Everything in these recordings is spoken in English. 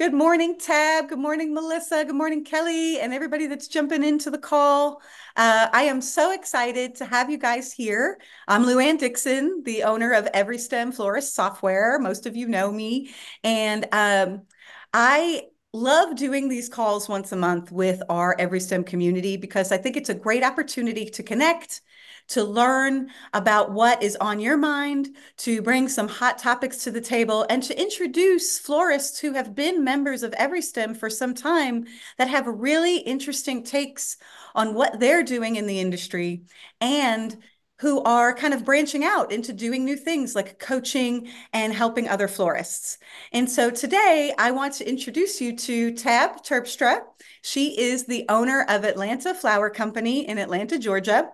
Good morning, Tab. Good morning, Melissa. Good morning, Kelly, and everybody that's jumping into the call. Uh, I am so excited to have you guys here. I'm LuAnn Dickson, the owner of EveryStem Florist Software. Most of you know me. And um, I love doing these calls once a month with our EveryStem community because I think it's a great opportunity to connect to learn about what is on your mind, to bring some hot topics to the table, and to introduce florists who have been members of EveryStem for some time that have really interesting takes on what they're doing in the industry and who are kind of branching out into doing new things like coaching and helping other florists. And so today I want to introduce you to Tab Terpstra. She is the owner of Atlanta Flower Company in Atlanta, Georgia.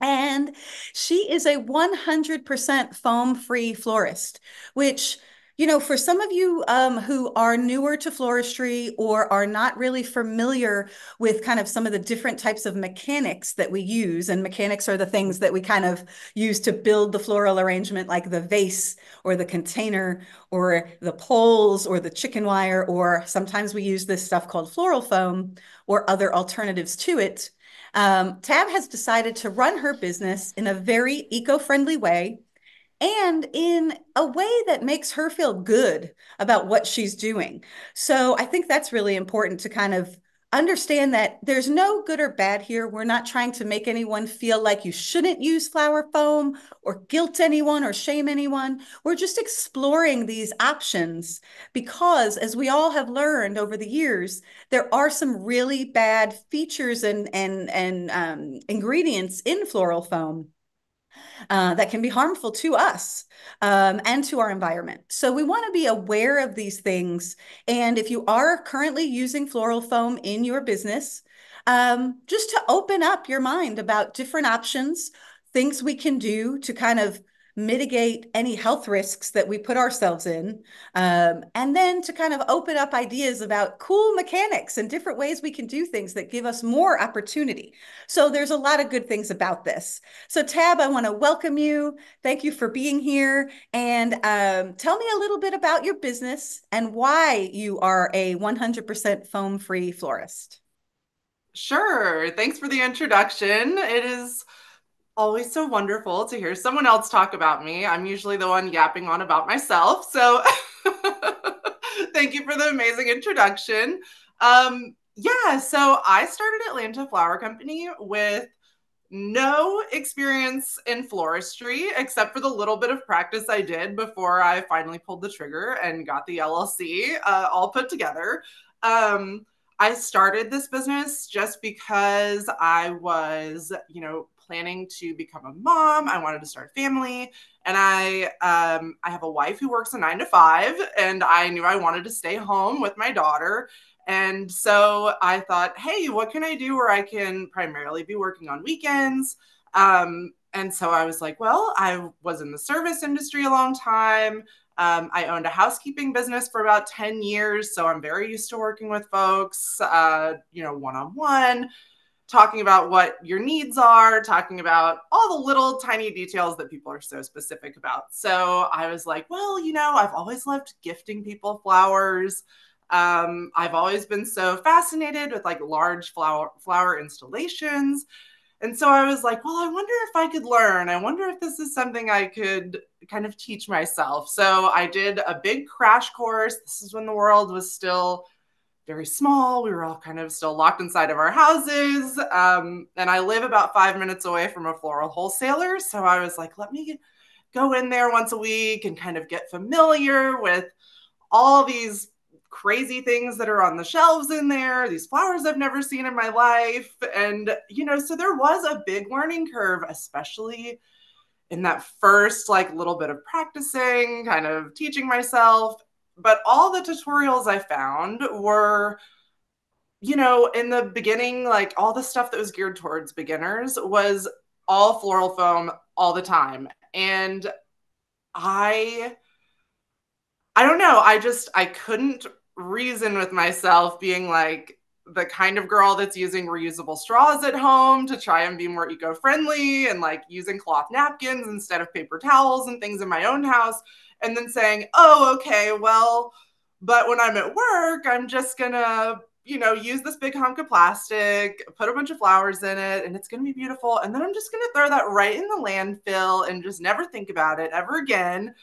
And she is a 100% foam free florist, which, you know, for some of you um, who are newer to floristry or are not really familiar with kind of some of the different types of mechanics that we use, and mechanics are the things that we kind of use to build the floral arrangement, like the vase or the container or the poles or the chicken wire, or sometimes we use this stuff called floral foam or other alternatives to it. Um, Tab has decided to run her business in a very eco friendly way and in a way that makes her feel good about what she's doing. So I think that's really important to kind of understand that there's no good or bad here. We're not trying to make anyone feel like you shouldn't use flower foam or guilt anyone or shame anyone. We're just exploring these options because, as we all have learned over the years, there are some really bad features and, and, and um, ingredients in floral foam uh, that can be harmful to us um, and to our environment. So we want to be aware of these things. And if you are currently using floral foam in your business, um, just to open up your mind about different options, things we can do to kind of mitigate any health risks that we put ourselves in, um, and then to kind of open up ideas about cool mechanics and different ways we can do things that give us more opportunity. So there's a lot of good things about this. So Tab, I want to welcome you. Thank you for being here, and um, tell me a little bit about your business and why you are a 100% foam-free florist. Sure. Thanks for the introduction. It is always so wonderful to hear someone else talk about me. I'm usually the one yapping on about myself. So thank you for the amazing introduction. Um, yeah, so I started Atlanta Flower Company with no experience in floristry except for the little bit of practice I did before I finally pulled the trigger and got the LLC uh, all put together. Um, I started this business just because I was, you know, planning to become a mom. I wanted to start a family, and I um, I have a wife who works a nine to five, and I knew I wanted to stay home with my daughter. And so I thought, hey, what can I do where I can primarily be working on weekends? Um, and so I was like, well, I was in the service industry a long time. Um, I owned a housekeeping business for about 10 years. So I'm very used to working with folks, uh, you know, one on one talking about what your needs are, talking about all the little tiny details that people are so specific about. So I was like, well, you know, I've always loved gifting people flowers. Um, I've always been so fascinated with like large flower flower installations. And so I was like, well, I wonder if I could learn. I wonder if this is something I could kind of teach myself. So I did a big crash course. This is when the world was still very small. We were all kind of still locked inside of our houses. Um, and I live about five minutes away from a floral wholesaler. So I was like, let me go in there once a week and kind of get familiar with all these crazy things that are on the shelves in there, these flowers I've never seen in my life. And, you know, so there was a big learning curve, especially in that first like little bit of practicing, kind of teaching myself but all the tutorials I found were you know, in the beginning, like all the stuff that was geared towards beginners was all floral foam all the time. And I I don't know, I just I couldn't reason with myself being like the kind of girl that's using reusable straws at home to try and be more eco-friendly and like using cloth napkins instead of paper towels and things in my own house and then saying, oh, okay, well, But when I'm at work, I'm just gonna, you know, use this big hunk of plastic, put a bunch of flowers in it, and it's gonna be beautiful. And then I'm just gonna throw that right in the landfill and just never think about it ever again.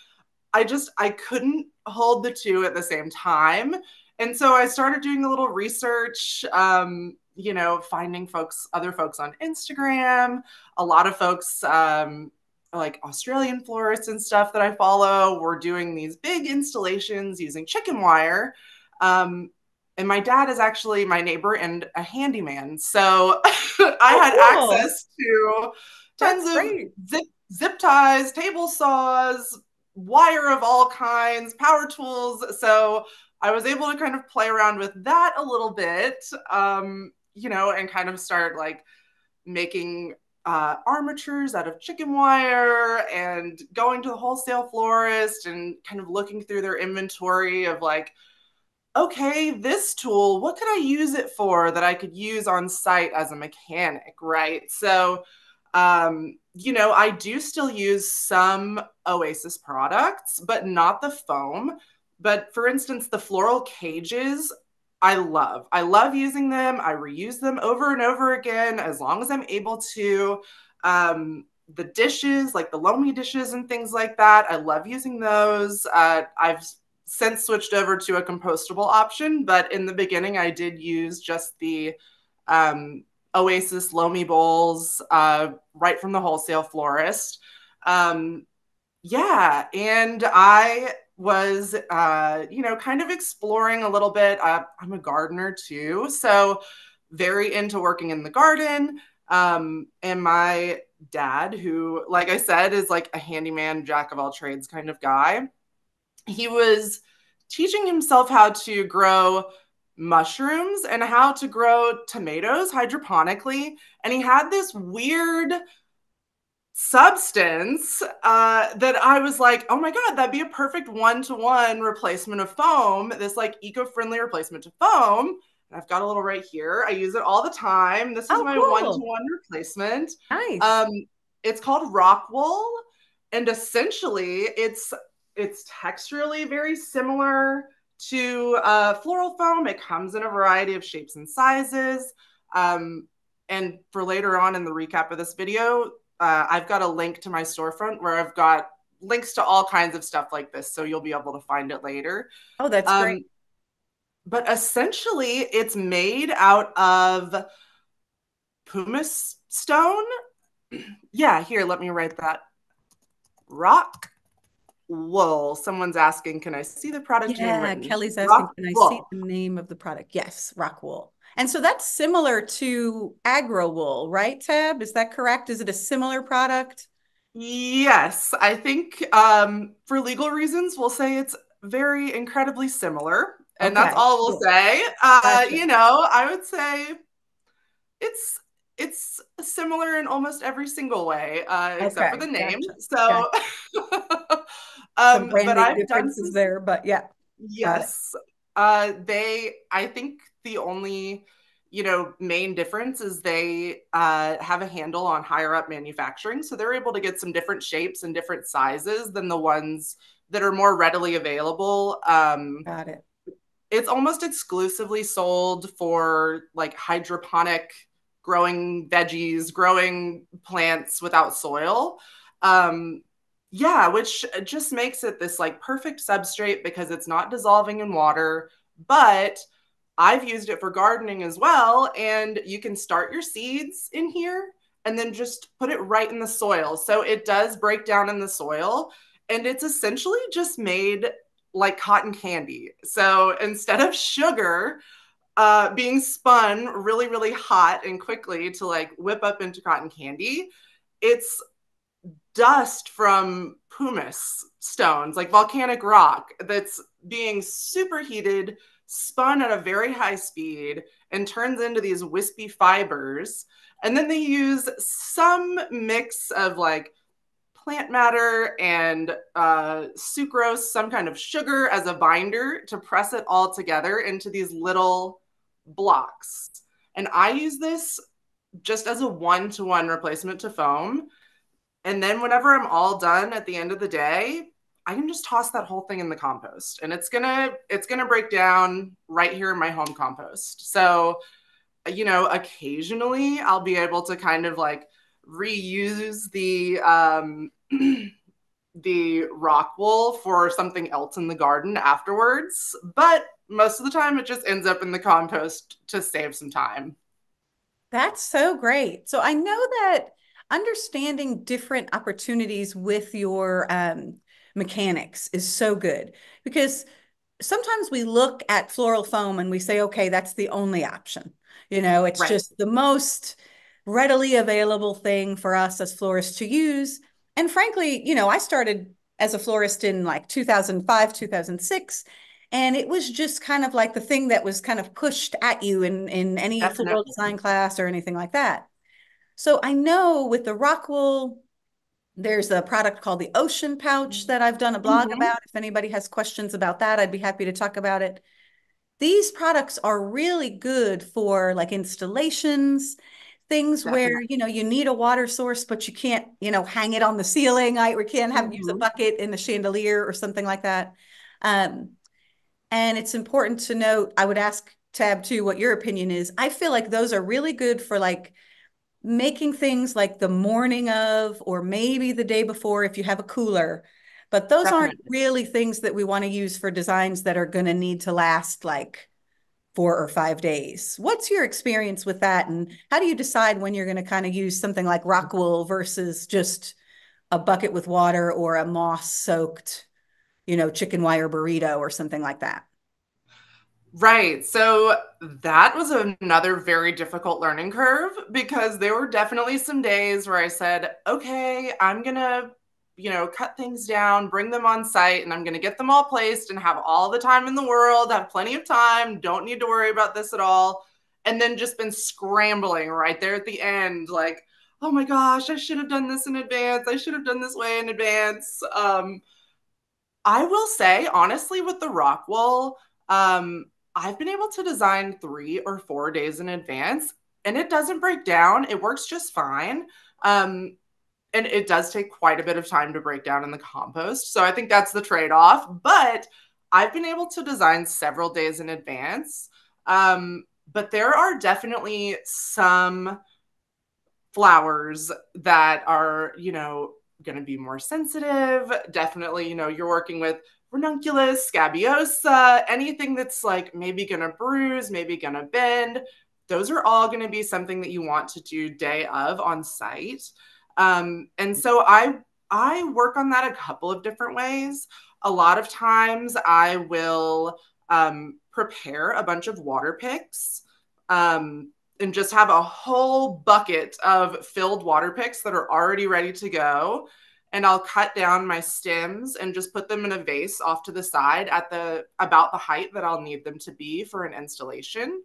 I just I couldn't hold the two at the same time. And so I started doing a little research, um, you know, finding folks, other folks on Instagram, a lot of folks, um, like Australian florists and stuff that I follow were doing these big installations using chicken wire. Um, and my dad is actually my neighbor and a handyman. So I oh, had cool. access to tons That's of zip, zip ties, table saws, wire of all kinds, power tools. So I was able to kind of play around with that a little bit, um, you know, and kind of start like making uh, armatures out of chicken wire and going to the wholesale florist and kind of looking through their inventory of like, okay, this tool, what could I use it for that I could use on site as a mechanic, right? So, um, you know, I do still use some Oasis products, but not the foam. But for instance, the floral cages, I love. I love using them. I reuse them over and over again as long as I'm able to. Um, the dishes, like the Lomey dishes and things like that, I love using those. Uh, I've since switched over to a compostable option, but in the beginning, I did use just the um, Oasis Lomey bowls uh, right from the wholesale florist. Um, yeah, and I was, uh, you know, kind of exploring a little bit. Uh, I'm a gardener too, so very into working in the garden. Um, and my dad, who, like I said, is like a handyman, jack of all trades kind of guy, he was teaching himself how to grow mushrooms and how to grow tomatoes hydroponically. And he had this weird substance uh, that I was like, oh my God, that'd be a perfect one to one replacement of foam, this like eco friendly replacement to foam. And I've got a little right here. I use it all the time. This is oh, my one to one replacement. Nice. Um, it's called rock wool. And essentially, it's it's texturally very similar to uh, floral foam. It comes in a variety of shapes and sizes. Um, and for later on in the recap of this video, uh, I've got a link to my storefront where I've got links to all kinds of stuff like this. So you'll be able to find it later. Oh, that's um, great. But essentially, it's made out of pumice stone. yeah, here, let me write that. Rock wool. Someone's asking, can I see the product? Yeah, Kelly's asking, rock can I wool. see the name of the product? Yes, rock wool. And so that's similar to agro wool, right, Tab? Is that correct? Is it a similar product? Yes, I think um, for legal reasons, we'll say it's very incredibly similar. And okay. that's all we'll say. Uh, you know, I would say it's it's similar in almost every single way, uh, okay. except for the name. Gotcha. So, um, but I've done some, there, but yeah. Yes, uh, they. I think the only you know main difference is they uh, have a handle on higher up manufacturing. So they're able to get some different shapes and different sizes than the ones that are more readily available. Um, got it. it's almost exclusively sold for like hydroponic growing veggies growing plants without soil. Um, yeah which just makes it this like perfect substrate because it's not dissolving in water but I've used it for gardening as well. And you can start your seeds in here and then just put it right in the soil. So it does break down in the soil. And it's essentially just made like cotton candy. So instead of sugar uh, being spun really, really hot and quickly to like whip up into cotton candy, it's dust from pumice stones, like volcanic rock, that's being superheated spun at a very high speed and turns into these wispy fibers. And then they use some mix of like plant matter and uh, sucrose, some kind of sugar as a binder to press it all together into these little blocks. And I use this just as a one to one replacement to foam. And then whenever I'm all done at the end of the day, I can just toss that whole thing in the compost and it's gonna it's gonna break down right here in my home compost. So, you know, occasionally I'll be able to kind of like reuse the um the rock wool for something else in the garden afterwards, but most of the time it just ends up in the compost to save some time. That's so great. So I know that understanding different opportunities with your um, mechanics is so good because sometimes we look at floral foam and we say, okay, that's the only option. You know, it's right. just the most readily available thing for us as florists to use. And frankly, you know, I started as a florist in like 2005, 2006. And it was just kind of like the thing that was kind of pushed at you in, in any Definitely. floral design class or anything like that. So I know with the rock wool, there's a product called the Oshun Pouch that I've done a blog mm-hmm. about. If anybody has questions about that, I'd be happy to talk about it. These products are really good for like installations, things Definitely. where you know you need a water source, but you can't, you know, hang it on the ceiling. I we can't have mm-hmm. use a mm-hmm. bucket in the chandelier or something like that. Um, and it's important to note. I would ask Tab too what your opinion is. I feel like those are really good for like making things like the morning of or maybe the day before if you have a cooler. But those Definitely. aren't really things that we want to use for designs that are going to need to last like four or five days. What's your experience with that and how do you decide when you're going to kind of use something like rock wool versus just a bucket with water or a moss soaked you know chicken wire burrito or something like that Right. So that was another very difficult learning curve because there were definitely some days where I said, okay, I'm going to, you know, cut things down, bring them on site, and I'm going to get them all placed and have all the time in the world, have plenty of time, don't need to worry about this at all. And then just been scrambling right there at the end, like, oh my gosh, I should have done this in advance. I should have done this way in advance. Um, I will say, honestly, with the rock wool, um, I've been able to design three or four days in advance and it doesn't break down. It works just fine. Um, and it does take quite a bit of time to break down in the compost. So I think that's the trade off. But I've been able to design several days in advance. Um, but there are definitely some flowers that are, you know, going to be more sensitive. Definitely, you know, you're working with ranunculus, scabiosa, anything that's like maybe going to bruise, maybe going to bend. Those are all going to be something that you want to do day of on site. Um, and so I I work on that a couple of different ways. A lot of times I will um, prepare a bunch of water picks um, and just have a whole bucket of filled water picks that are already ready to go and I'll cut down my stems and just put them in a vase off to the side at the about the height that I'll need them to be for an installation.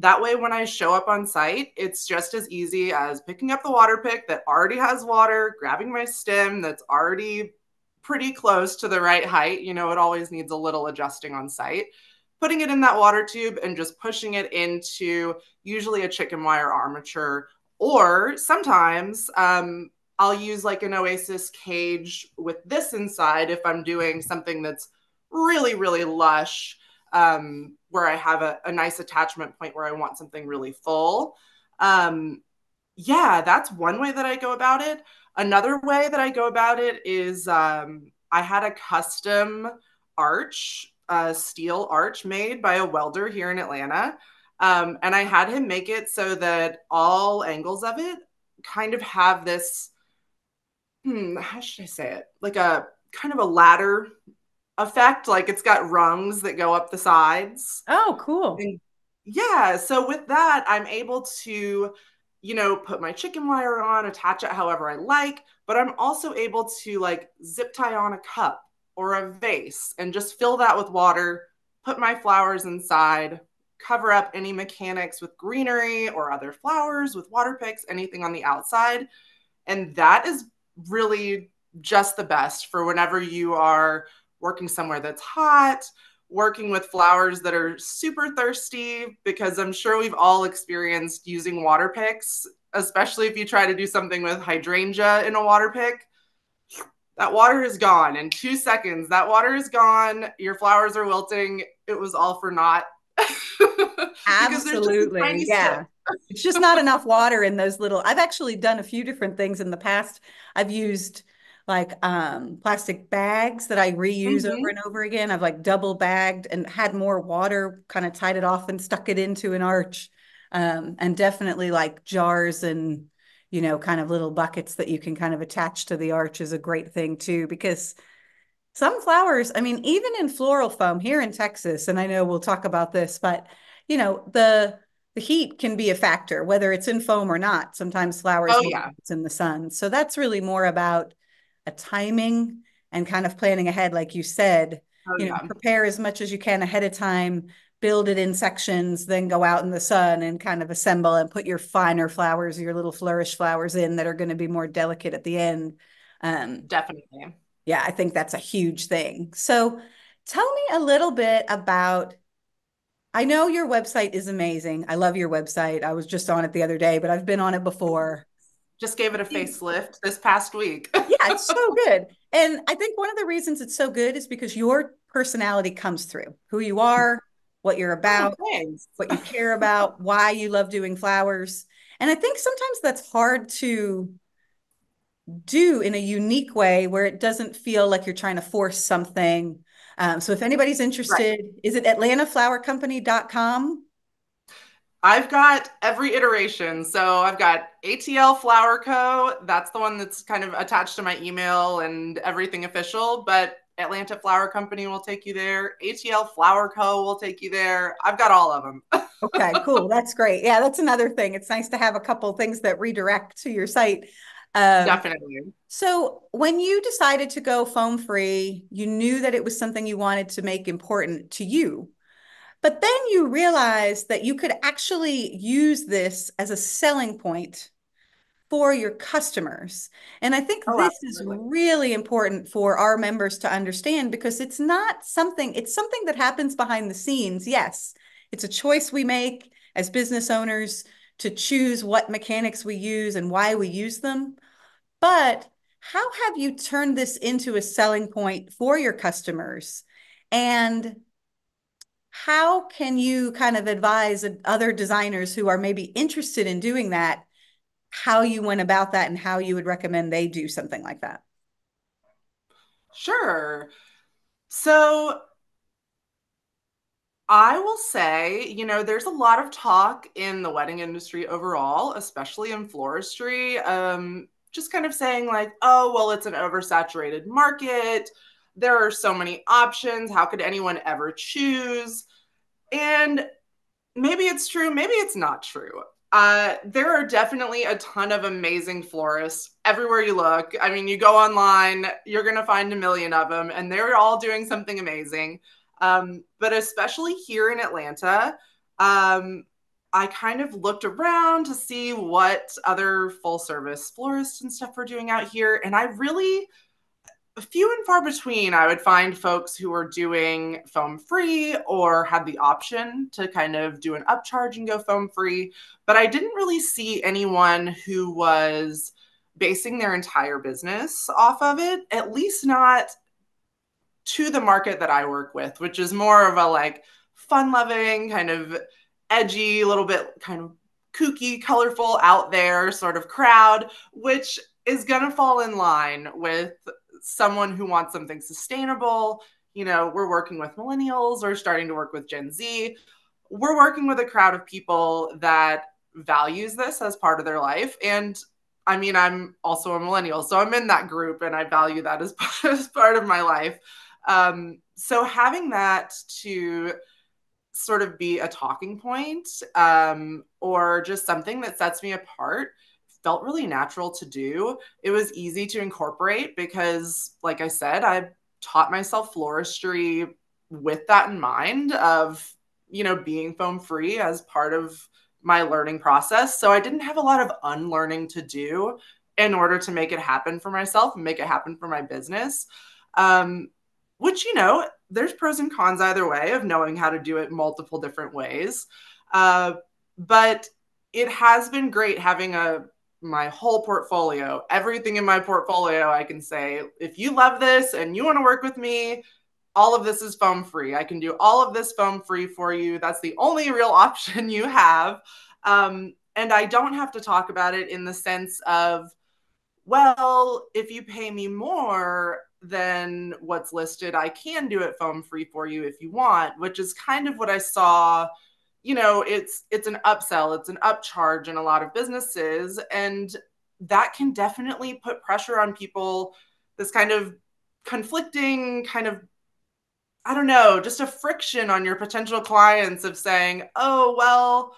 That way, when I show up on site, it's just as easy as picking up the water pick that already has water, grabbing my stem that's already pretty close to the right height. You know, it always needs a little adjusting on site. Putting it in that water tube and just pushing it into usually a chicken wire armature, or sometimes um, I'll use like an Oasis cage with this inside if I'm doing something that's really, really lush, um, where I have a, a, nice attachment point where I want something really full. Um, yeah, that's one way that I go about it. Another way that I go about it is um, I had a custom arch, a steel arch made by a welder here in Atlanta. Um, and I had him make it so that all angles of it kind of have this hmm, how should I say it? Like a kind of a ladder effect. Like it's got rungs that go up the sides. Oh, cool. And yeah. So with that, I'm able to, you know, put my chicken wire on, attach it however I like, but I'm also able to like zip tie on a cup or a vase and just fill that with water, put my flowers inside, cover up any mechanics with greenery or other flowers with water picks, anything on the outside. And that is really just the best for whenever you are working somewhere that's hot, working with flowers that are super thirsty, because I'm sure we've all experienced using water picks, especially if you try to do something with hydrangea in a water pick. that water is gone in two seconds. That water is gone. Your flowers are wilting. It was all for naught. Absolutely. Yeah. It's just not enough water in those little. I've actually done a few different things in the past. I've used like um, plastic bags that I reuse mm-hmm. over and over again. I've like double bagged and had more water, kind of tied it off and stuck it into an arch. Um, and definitely like jars and you know, kind of little buckets that you can kind of attach to the arch is a great thing too, because some flowers, I mean, even in floral foam here in Texas, and I know we'll talk about this, but you know, the the heat can be a factor, whether it's in foam or not. Sometimes flowers oh, yeah. it's in the sun. So that's really more about a timing and kind of planning ahead, like you said. Oh, you know, prepare as much as you can ahead of time, build it in sections, then go out in the sun and kind of assemble and put your finer flowers, your little flourish flowers in that are going to be more delicate at the end. Um, Definitely. Yeah, I think that's a huge thing. So tell me a little bit about. I know your website is amazing. I love your website. I was just on it the other day, but I've been on it before. Just gave it a facelift this past week. yeah, it's so good. And I think one of the reasons it's so good is because your personality comes through who you are, what you're oh, about, oh, what you care about, why you love doing flowers. And I think sometimes that's hard to do in a unique way where it doesn't feel like you're trying to force something. Um, so if anybody's interested, right. is it atlantaflowercompany.com? I've got every iteration. So I've got ATL Flower Co. That's the one that's kind of attached to my email and everything official. But Atlanta Flower Company will take you there. ATL Flower Co. will take you there. I've got all of them. okay, cool. That's great. Yeah, that's another thing. It's nice to have a couple things that redirect to your site. Um, Definitely. So, when you decided to go foam free, you knew that it was something you wanted to make important to you. But then you realized that you could actually use this as a selling point for your customers. And I think oh, this absolutely. is really important for our members to understand because it's not something, it's something that happens behind the scenes. Yes, it's a choice we make as business owners to choose what mechanics we use and why we use them. But how have you turned this into a selling point for your customers? And how can you kind of advise other designers who are maybe interested in doing that how you went about that and how you would recommend they do something like that. Sure. So I will say, you know, there's a lot of talk in the wedding industry overall, especially in floristry, um, just kind of saying, like, oh, well, it's an oversaturated market. There are so many options. How could anyone ever choose? And maybe it's true, maybe it's not true. Uh, there are definitely a ton of amazing florists everywhere you look. I mean, you go online, you're going to find a million of them, and they're all doing something amazing. Um, but especially here in Atlanta, um, I kind of looked around to see what other full service florists and stuff were doing out here. And I really few and far between I would find folks who were doing foam free or had the option to kind of do an upcharge and go foam free. But I didn't really see anyone who was basing their entire business off of it, at least not to the market that I work with, which is more of a like fun loving, kind of edgy, little bit kind of kooky, colorful, out there sort of crowd, which is going to fall in line with someone who wants something sustainable. You know, we're working with millennials or starting to work with Gen Z. We're working with a crowd of people that values this as part of their life. And I mean, I'm also a millennial, so I'm in that group and I value that as, as part of my life. Um, so having that to sort of be a talking point um, or just something that sets me apart felt really natural to do. It was easy to incorporate because, like I said, I taught myself floristry with that in mind of, you know, being foam free as part of my learning process. So I didn't have a lot of unlearning to do in order to make it happen for myself and make it happen for my business. Um, which, you know, there's pros and cons either way of knowing how to do it multiple different ways. Uh, but it has been great having a my whole portfolio, everything in my portfolio, I can say, if you love this and you want to work with me, all of this is foam free. I can do all of this foam free for you. That's the only real option you have. Um, and I don't have to talk about it in the sense of, well, if you pay me more than what's listed, I can do it foam free for you if you want, which is kind of what I saw. You know it's it's an upsell it's an upcharge in a lot of businesses and that can definitely put pressure on people. This kind of conflicting kind of i don't know just a friction on your potential clients of saying oh well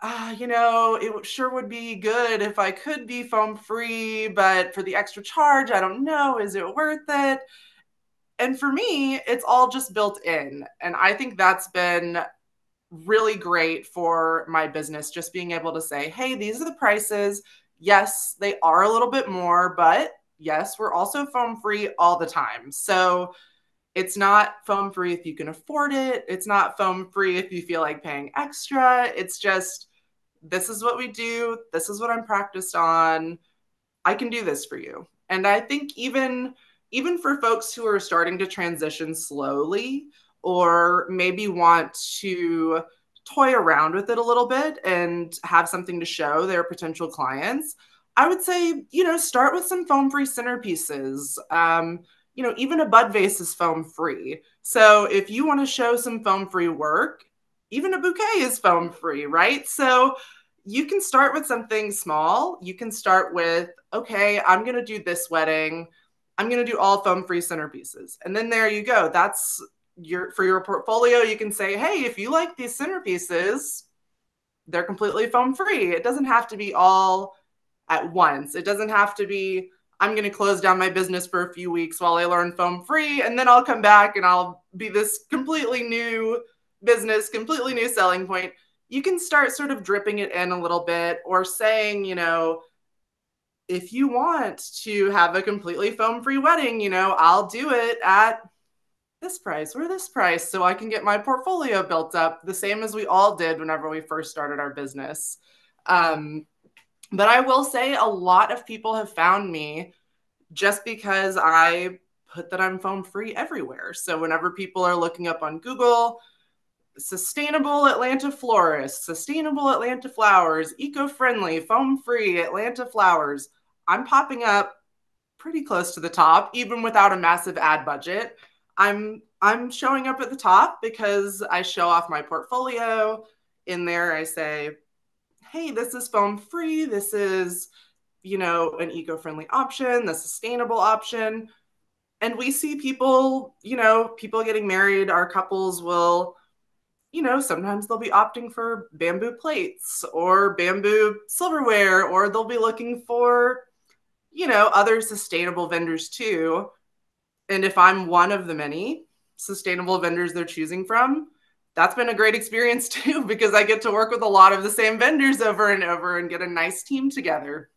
uh, you know, it sure would be good if I could be foam free, but for the extra charge, I don't know, is it worth it? And for me, it's all just built in. And I think that's been really great for my business just being able to say hey these are the prices yes they are a little bit more but yes we're also foam free all the time so it's not foam free if you can afford it it's not foam free if you feel like paying extra it's just this is what we do this is what i'm practiced on i can do this for you and i think even even for folks who are starting to transition slowly or maybe want to toy around with it a little bit and have something to show their potential clients, I would say, you know, start with some foam free centerpieces. Um, you know, even a bud vase is foam free. So if you want to show some foam free work, even a bouquet is foam free, right? So you can start with something small. You can start with, okay, I'm going to do this wedding. I'm going to do all foam free centerpieces. And then there you go. That's your for your portfolio, you can say, hey, if you like these centerpieces, they're completely foam free. It doesn't have to be all at once. It doesn't have to be, I'm going to close down my business for a few weeks while I learn foam free, and then I'll come back and I'll be this completely new business, completely new selling point. You can start sort of dripping it in a little bit or saying, you know, if you want to have a completely foam free wedding, you know, I'll do it at this price or this price so I can get my portfolio built up, the same as we all did whenever we first started our business. Um, but I will say a lot of people have found me just because I put that I'm foam free everywhere. So whenever people are looking up on Google, sustainable Atlanta florist, sustainable Atlanta flowers, eco friendly, foam free Atlanta flowers, I'm popping up pretty close to the top, even without a massive ad budget. I'm I'm showing up at the top because I show off my portfolio. In there, I say, hey, this is foam free. This is, you know, an eco friendly option, the sustainable option. And we see people, you know, people getting married, our couples will, you know, sometimes they'll be opting for bamboo plates or bamboo silverware, or they'll be looking for, you know, other sustainable vendors too and if I'm one of the many sustainable vendors they're choosing from, that's been a great experience too, because I get to work with a lot of the same vendors over and over and get a nice team together.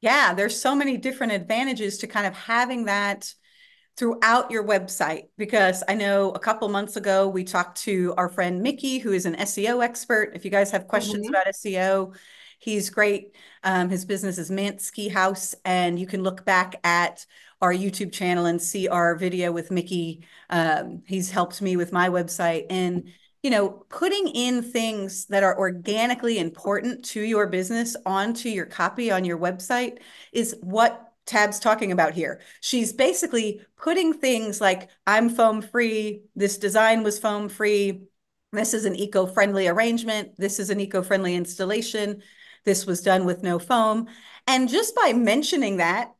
Yeah, there's so many different advantages to kind of having that throughout your website because I know a couple months ago we talked to our friend Mickey, who is an SEO expert. If you guys have questions mm-hmm. about SEO, he's great. Um, his business is Mansky House, and you can look back at our YouTube channel and see our video with Mickey. Um, he's helped me with my website and you know putting in things that are organically important to your business onto your copy on your website is what Tab's talking about here. She's basically putting things like I'm foam free, this design was foam free, this is an eco-friendly arrangement, this is an eco-friendly installation, this was done with no foam. And just by mentioning that,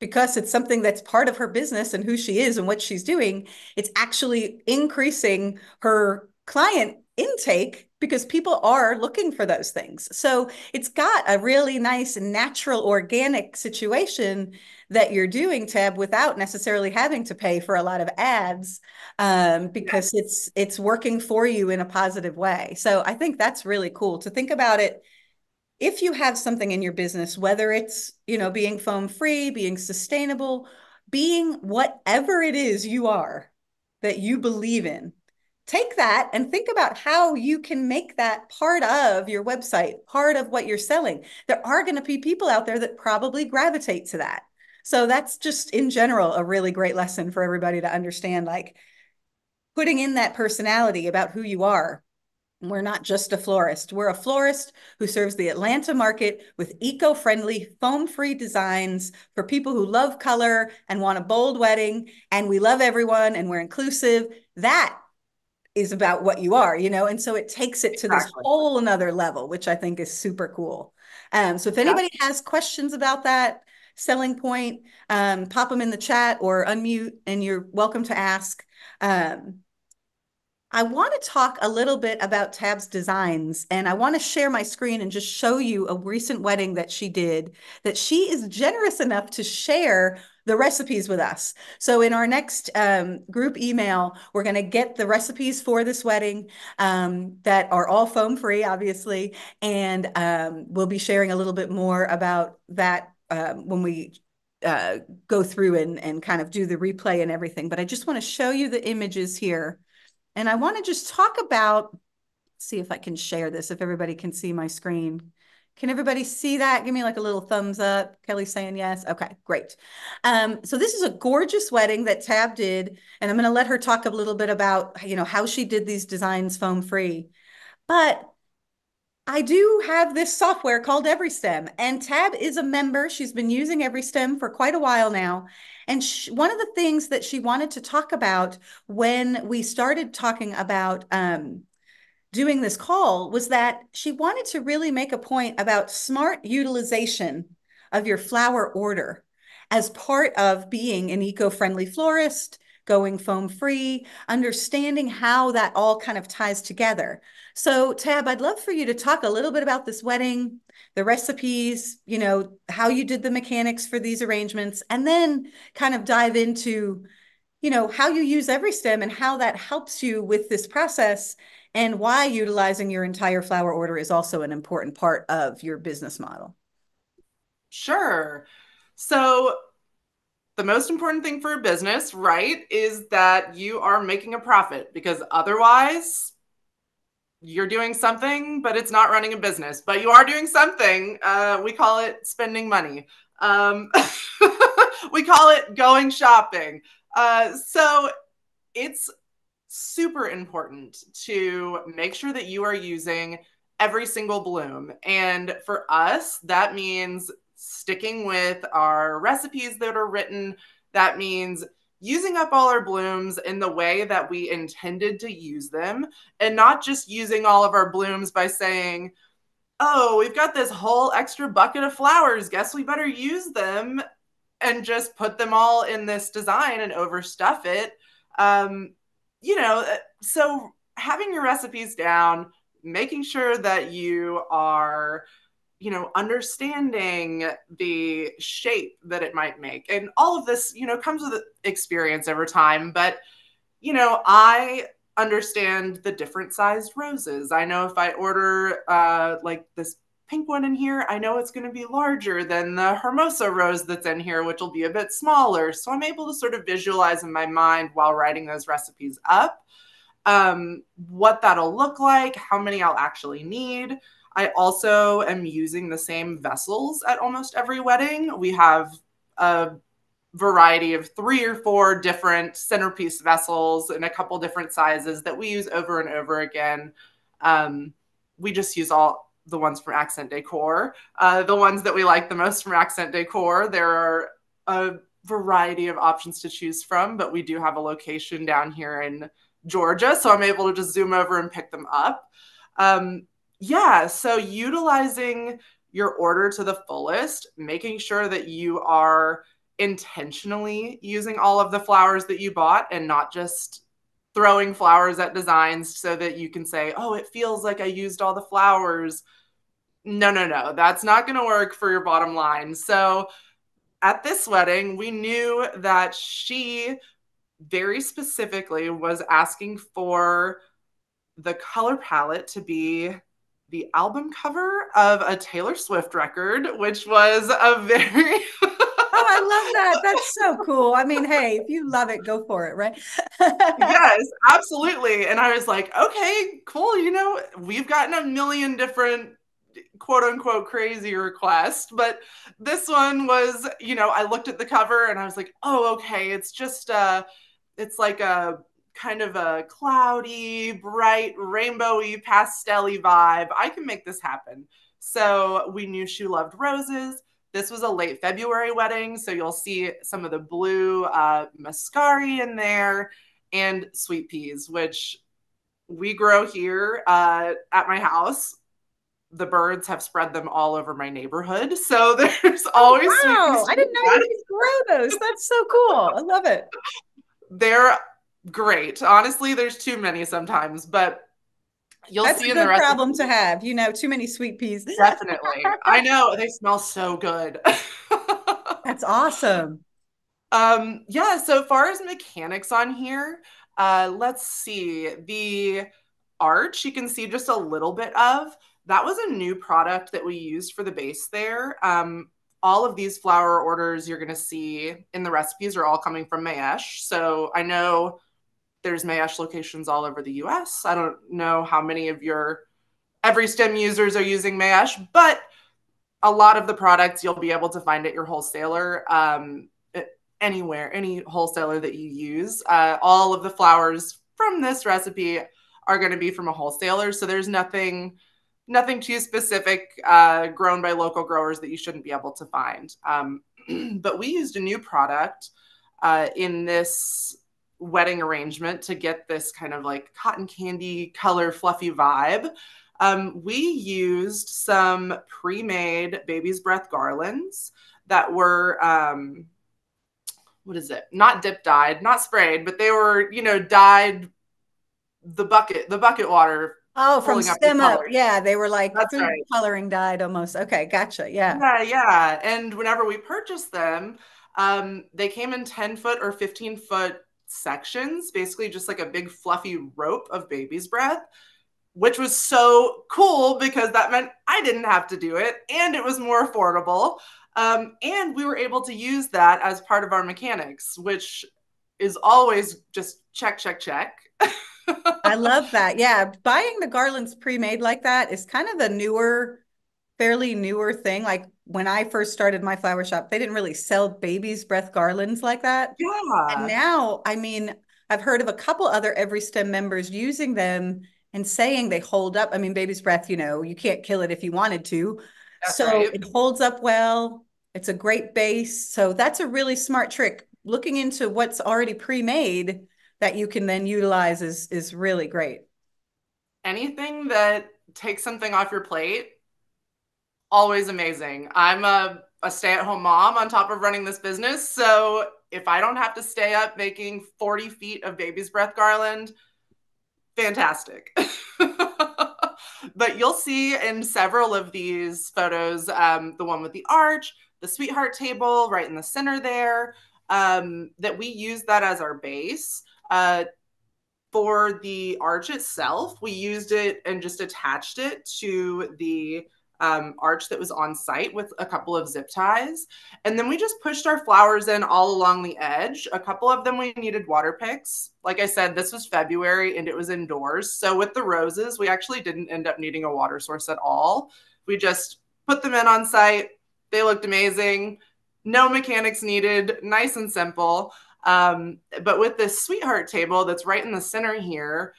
because it's something that's part of her business and who she is and what she's doing, it's actually increasing her client intake because people are looking for those things. So it's got a really nice natural organic situation that you're doing tab without necessarily having to pay for a lot of ads um, because yes. it's it's working for you in a positive way. So I think that's really cool to think about it if you have something in your business, whether it's, you know, being foam free, being sustainable, being whatever it is you are that you believe in, take that and think about how you can make that part of your website, part of what you're selling. There are going to be people out there that probably gravitate to that. So that's just in general a really great lesson for everybody to understand like putting in that personality about who you are. We're not just a florist. We're a florist who serves the Atlanta market with eco friendly, foam free designs for people who love color and want a bold wedding. And we love everyone and we're inclusive. That is about what you are, you know? And so it takes it to exactly. this whole another level, which I think is super cool. Um, so if anybody yeah. has questions about that selling point, um, pop them in the chat or unmute and you're welcome to ask. Um, I want to talk a little bit about Tab's designs and I want to share my screen and just show you a recent wedding that she did that she is generous enough to share the recipes with us. So in our next um, group email, we're going to get the recipes for this wedding um, that are all foam free, obviously, and um, we'll be sharing a little bit more about that um, when we uh, go through and, and kind of do the replay and everything. But I just want to show you the images here. And I want to just talk about, see if I can share this, if everybody can see my screen. Can everybody see that? Give me like a little thumbs up. Kelly's saying yes. Okay, great. Um, so this is a gorgeous wedding that Tab did, and I'm going to let her talk a little bit about you know how she did these designs foam free. But I do have this software called EveryStem, and Tab is a member. She's been using EveryStem for quite a while now. And she, one of the things that she wanted to talk about when we started talking about um, doing this call was that she wanted to really make a point about smart utilization of your flower order as part of being an eco-friendly florist, going foam free, understanding how that all kind of ties together. So Tab, I'd love for you to talk a little bit about this wedding, the recipes, you know, how you did the mechanics for these arrangements, and then kind of dive into, you know, how you use every stem and how that helps you with this process and why utilizing your entire flower order is also an important part of your business model. Sure. So, the most important thing for a business, right, is that you are making a profit because otherwise, you're doing something, but it's not running a business. But you are doing something. Uh, we call it spending money. Um, we call it going shopping. Uh, so it's super important to make sure that you are using every single bloom. And for us, that means sticking with our recipes that are written. That means using up all our blooms in the way that we intended to use them and not just using all of our blooms by saying, oh, we've got this whole extra bucket of flowers. Guess we better use them and just put them all in this design and overstuff it. Um, you know, uh, so having your recipes down, making sure that you are you know understanding the shape that it might make and all of this you know comes with experience over time but you know i understand the different sized roses i know if i order uh like this pink one in here i know it's going to be larger than the hermosa rose that's in here which will be a bit smaller so i'm able to sort of visualize in my mind while writing those recipes up um, what that'll look like, how many I'll actually need. I also am using the same vessels at almost every wedding. We have a variety of three or four different centerpiece vessels in a couple different sizes that we use over and over again. Um, we just use all the ones from Accent Decor, uh, the ones that we like the most from Accent Decor. There are a variety of options to choose from, but we do have a location down here in Georgia, so I'm able to just zoom over and pick them up. Um, yeah, so utilizing your order to the fullest, making sure that you are intentionally using all of the flowers that you bought and not just throwing flowers at designs so that you can say, oh, it feels like I used all the flowers. No, no, no, that's not going to work for your bottom line. So at this wedding, we knew that she very specifically was asking for the color palette to be the album cover of a Taylor Swift record, which was a very oh, I love that. That's so cool. I mean, hey, if you love it, go for it, right? yes, absolutely. And I was like, okay, cool. You know, we've gotten a million different quote unquote crazy requests, but this one was, you know, I looked at the cover and I was like, oh, okay, it's just uh it's like a kind of a cloudy, bright, rainbowy, pastelly vibe. I can make this happen. So we knew she loved roses. This was a late February wedding, so you'll see some of the blue uh, muscari in there and sweet peas, which we grow here uh, at my house. The birds have spread them all over my neighborhood, so there's oh, always. Oh, wow! I didn't know you could grow those. That's so cool. I love it. They're great. Honestly, there's too many sometimes, but you'll That's see a in the problem to have. You know, too many sweet peas. Definitely. I know they smell so good. That's awesome. Um, yeah, so far as mechanics on here, uh, let's see. The arch you can see just a little bit of. That was a new product that we used for the base there. Um, all of these flower orders you're going to see in the recipes are all coming from Mayesh. So I know there's Mayesh locations all over the US. I don't know how many of your EveryStem users are using Mayesh, but a lot of the products you'll be able to find at your wholesaler um, anywhere, any wholesaler that you use. Uh, all of the flowers from this recipe are going to be from a wholesaler, so there's nothing nothing too specific uh, grown by local growers that you shouldn't be able to find. Um, but we used a new product uh, in this wedding arrangement to get this kind of like cotton candy color fluffy vibe. Um, we used some pre-made baby's breath garlands that were um, what is it? Not dip dyed, not sprayed, but they were you know dyed the bucket the bucket water. Oh, from stem up, yeah, they were like That's right. coloring dyed almost. Okay, gotcha. Yeah, yeah, yeah. And whenever we purchased them, um, they came in ten foot or fifteen foot sections, basically just like a big fluffy rope of baby's breath, which was so cool because that meant I didn't have to do it and it was more affordable. Um, and we were able to use that as part of our mechanics, which is always just check, check, check. I love that. Yeah. Buying the garlands pre made like that is kind of the newer, fairly newer thing. Like when I first started my flower shop, they didn't really sell baby's breath garlands like that. Yeah. And now, I mean, I've heard of a couple other EveryStem members using them and saying they hold up. I mean, baby's breath, you know, you can't kill it if you wanted to. That's so right. it holds up well. It's a great base. So that's a really smart trick. Looking into what's already pre-made that you can then utilize is is really great. Anything that takes something off your plate always amazing. I'm a, a stay at home mom on top of running this business. So if I don't have to stay up making 40 feet of baby's breath garland, fantastic. but you'll see in several of these photos um, the one with the arch, the sweetheart table right in the center there, um, that we use that as our base. Uh, for the arch itself, we used it and just attached it to the um, arch that was on site with a couple of zip ties. And then we just pushed our flowers in all along the edge. A couple of them we needed water picks. Like I said, this was February and it was indoors. So with the roses, we actually didn't end up needing a water source at all. We just put them in on site. They looked amazing. No mechanics needed, nice and simple. Um, but with this sweetheart table that's right in the center here,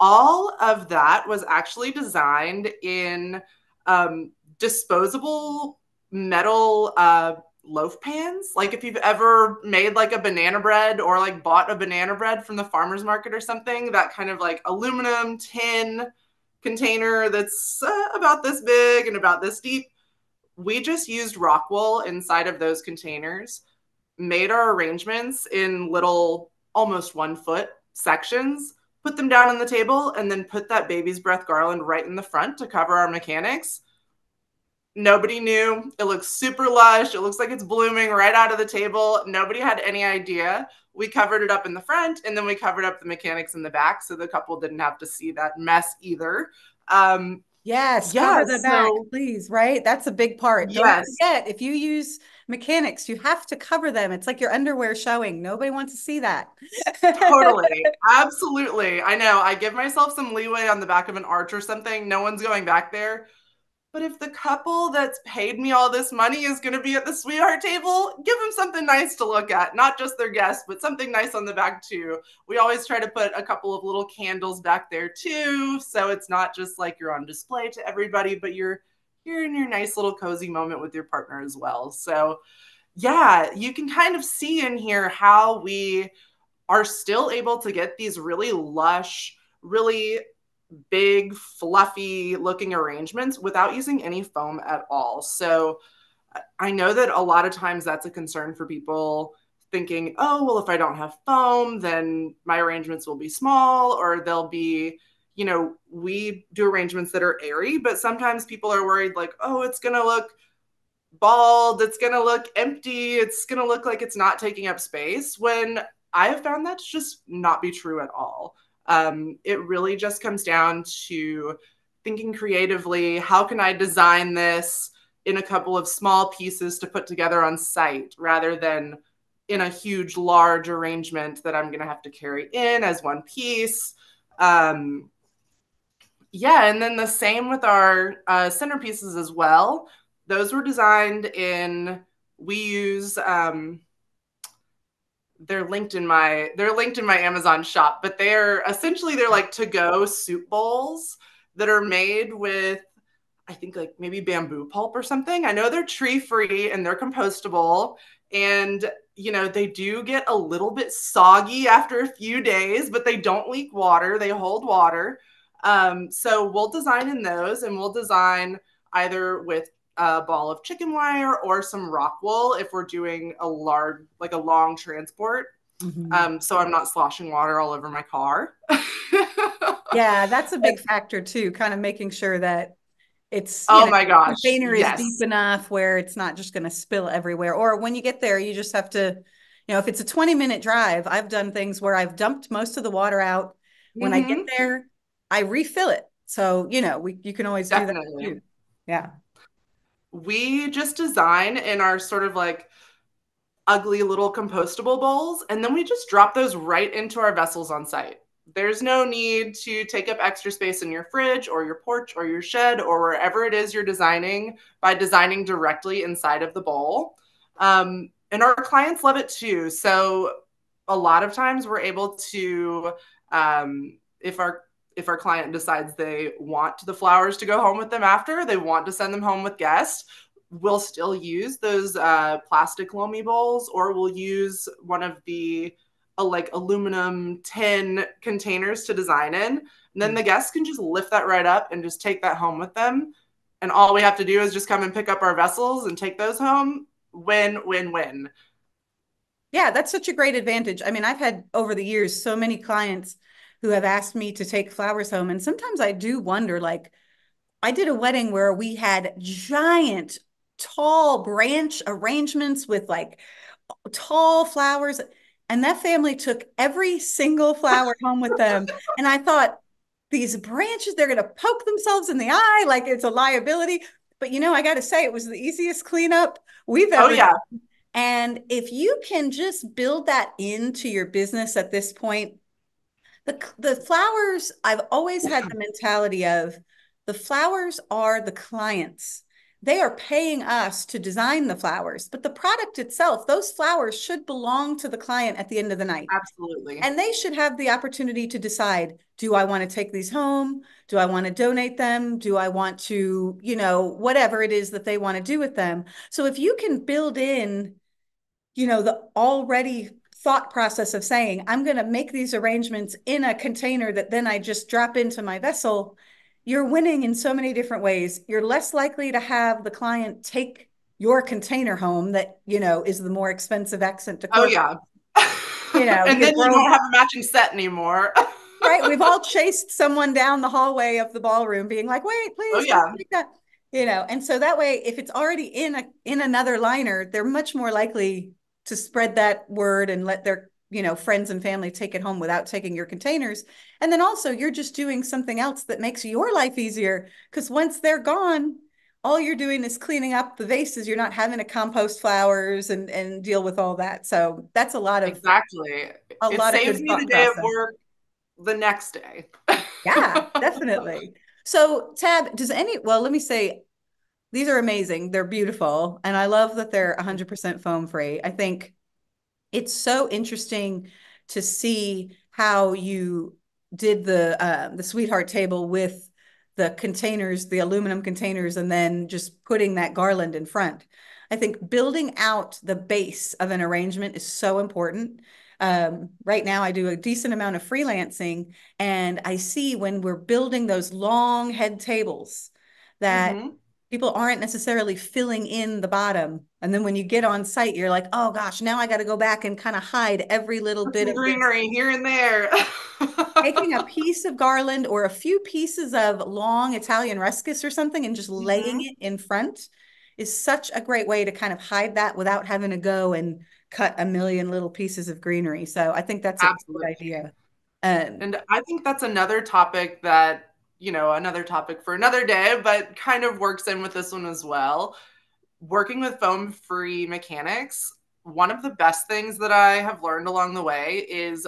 all of that was actually designed in um, disposable metal uh, loaf pans. Like if you've ever made like a banana bread or like bought a banana bread from the farmer's market or something, that kind of like aluminum tin container that's uh, about this big and about this deep. We just used rock wool inside of those containers, made our arrangements in little almost one foot sections put them down on the table, and then put that baby's breath garland right in the front to cover our mechanics. Nobody knew. It looks super lush. It looks like it's blooming right out of the table. Nobody had any idea. We covered it up in the front and then we covered up the mechanics in the back so the couple didn't have to see that mess either. Um, Yes, yes. cover the back, so please, right? That's a big part. Don't yes, forget, if you use mechanics, you have to cover them. It's like your underwear showing. Nobody wants to see that. Totally. Absolutely. I know. I give myself some leeway on the back of an arch or something. No one's going back there. But if the couple that's paid me all this money is going to be at the sweetheart table, give them something nice to look at. Not just their guests, but something nice on the back too. We always try to put a couple of little candles back there too. So it's not just like you're on display to everybody, but you're you're in your nice little cozy moment with your partner as well. So yeah, you can kind of see in here how we are still able to get these really lush, really big, fluffy looking arrangements without using any foam at all. So I know that a lot of times that's a concern for people thinking, oh, well, if I don't have foam, then my arrangements will be small or they'll be, you know, we do arrangements that are airy, but sometimes people are worried, like, oh, it's going to look bald, it's going to look empty, it's going to look like it's not taking up space. When I have found that to just not be true at all. Um, it really just comes down to thinking creatively how can I design this in a couple of small pieces to put together on site rather than in a huge, large arrangement that I'm going to have to carry in as one piece. Um, yeah, and then the same with our uh, centerpieces as well. Those were designed in, we use, um, they're linked in my they're linked in my Amazon shop, but they're essentially they're like to go soup bowls that are made with I think like maybe bamboo pulp or something. I know they're tree free and they're compostable and you know they do get a little bit soggy after a few days, but they don't leak water. They hold water. Um, so we'll design in those and we'll design either with a ball of chicken wire or some rock wool if we're doing a large, like a long transport. Mm-hmm. Um, so I'm not sloshing water all over my car. yeah, that's a big factor too, kind of making sure that it's oh know, my gosh container yes. is deep enough where it's not just going to spill everywhere or when you get there you just have to you know if it's a 20 minute drive i've done things where i've dumped most of the water out when mm-hmm. i get mm-hmm. there i refill it so you know we you can always Definitely. do that too. yeah we just design in our sort of like ugly little compostable bowls and then we just drop those right into our vessels on site. There's no need to take up extra space in your fridge or your porch or your shed or wherever it is you're designing by designing directly inside of the bowl. Um, and our clients love it too. So a lot of times we're able to, um, if our if our client decides they want the flowers to go home with them after, they want to send them home with guests, we'll still use those uh, plastic Lomey bowls or we'll use one of the uh, like aluminum tin containers to design in. And then the mm. guests can just lift that right up and just take that home with them. And all we have to do is just come and pick up our vessels and take those home. Win, win, win. Yeah, that's such a great advantage. I mean, I've had over the years so many clients who have asked me to take flowers home. And sometimes I do wonder like, I did a wedding where we had giant, tall branch arrangements with like tall flowers. And that family took every single flower home with them. And I thought, these branches, they're going to poke themselves in the eye like it's a liability. But you know, I got to say, it was the easiest cleanup we've oh, ever. Oh, yeah. Done. And if you can just build that into your business at this point, the the flowers i've always had the mentality of the flowers are the clients. They are paying us to design the flowers but the product itself those flowers should belong to the client at the end of the night. Absolutely. And they should have the opportunity to decide do i want to take these home? Do i want to donate them? Do i want to you know whatever it is that they want to do with them? So if you can build in you know the already thought process of saying, I'm going to make these arrangements in a container that then I just drop into my vessel, you're winning in so many different ways. You're less likely to have the client take your container home that, you know, is the more expensive accent to Oh, yeah. You know, and then you don't have a matching set anymore. right. We've all chased someone down the hallway of the ballroom being like, wait, please. Oh, yeah. You know, and so that way, if it's already in a in another liner, they're much more likely to spread that word and let their you know friends and family take it home without taking your containers. And then also you're just doing something else that makes your life easier because once they're gone all you're doing is cleaning up the vases. You're not having to compost flowers and and deal with all that. So that's a lot of exactly. a it lot saves of me the day process. of work the next day. Yeah definitely. So Tab does any well let me say these are amazing they're beautiful and i love that they're 100% foam free i think it's so interesting to see how you did the uh, the sweetheart table with the containers, the aluminum containers, and then just putting that garland in front. I think building out the base of an arrangement is so important. Um, right now, I do a decent amount of freelancing, and I see when we're building those long head tables that mm-hmm people aren't necessarily filling in the bottom. And then when you get on site, you're like, oh gosh, now I got to go back and kind of hide every little bit of greenery here and there. Taking a piece of garland or a few pieces of long Italian ruscus or something and just mm-hmm. laying it in front is such a great way to kind of hide that without having to go and cut a million little pieces of greenery. So I think that's Absolutely. a good idea. Um, and I think that's another topic that you know, another topic for another day, but kind of works in with this one as well. Working with foam free mechanics, one of the best things that I have learned along the way is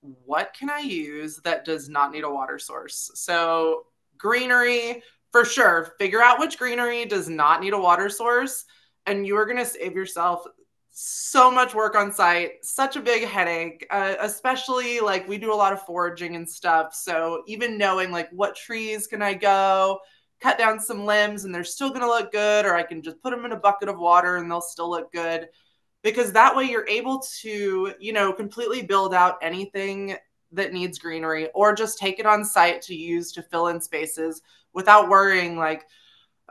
what can I use that does not need a water source? So, greenery, for sure, figure out which greenery does not need a water source, and you are going to save yourself so much work on site, such a big headache, uh, especially like we do a lot of foraging and stuff. So even knowing like what trees can I go, cut down some limbs and they're still going to look good, or I can just put them in a bucket of water and they'll still look good. Because that way you're able to, you know, completely build out anything that needs greenery or just take it on site to use to fill in spaces without worrying like,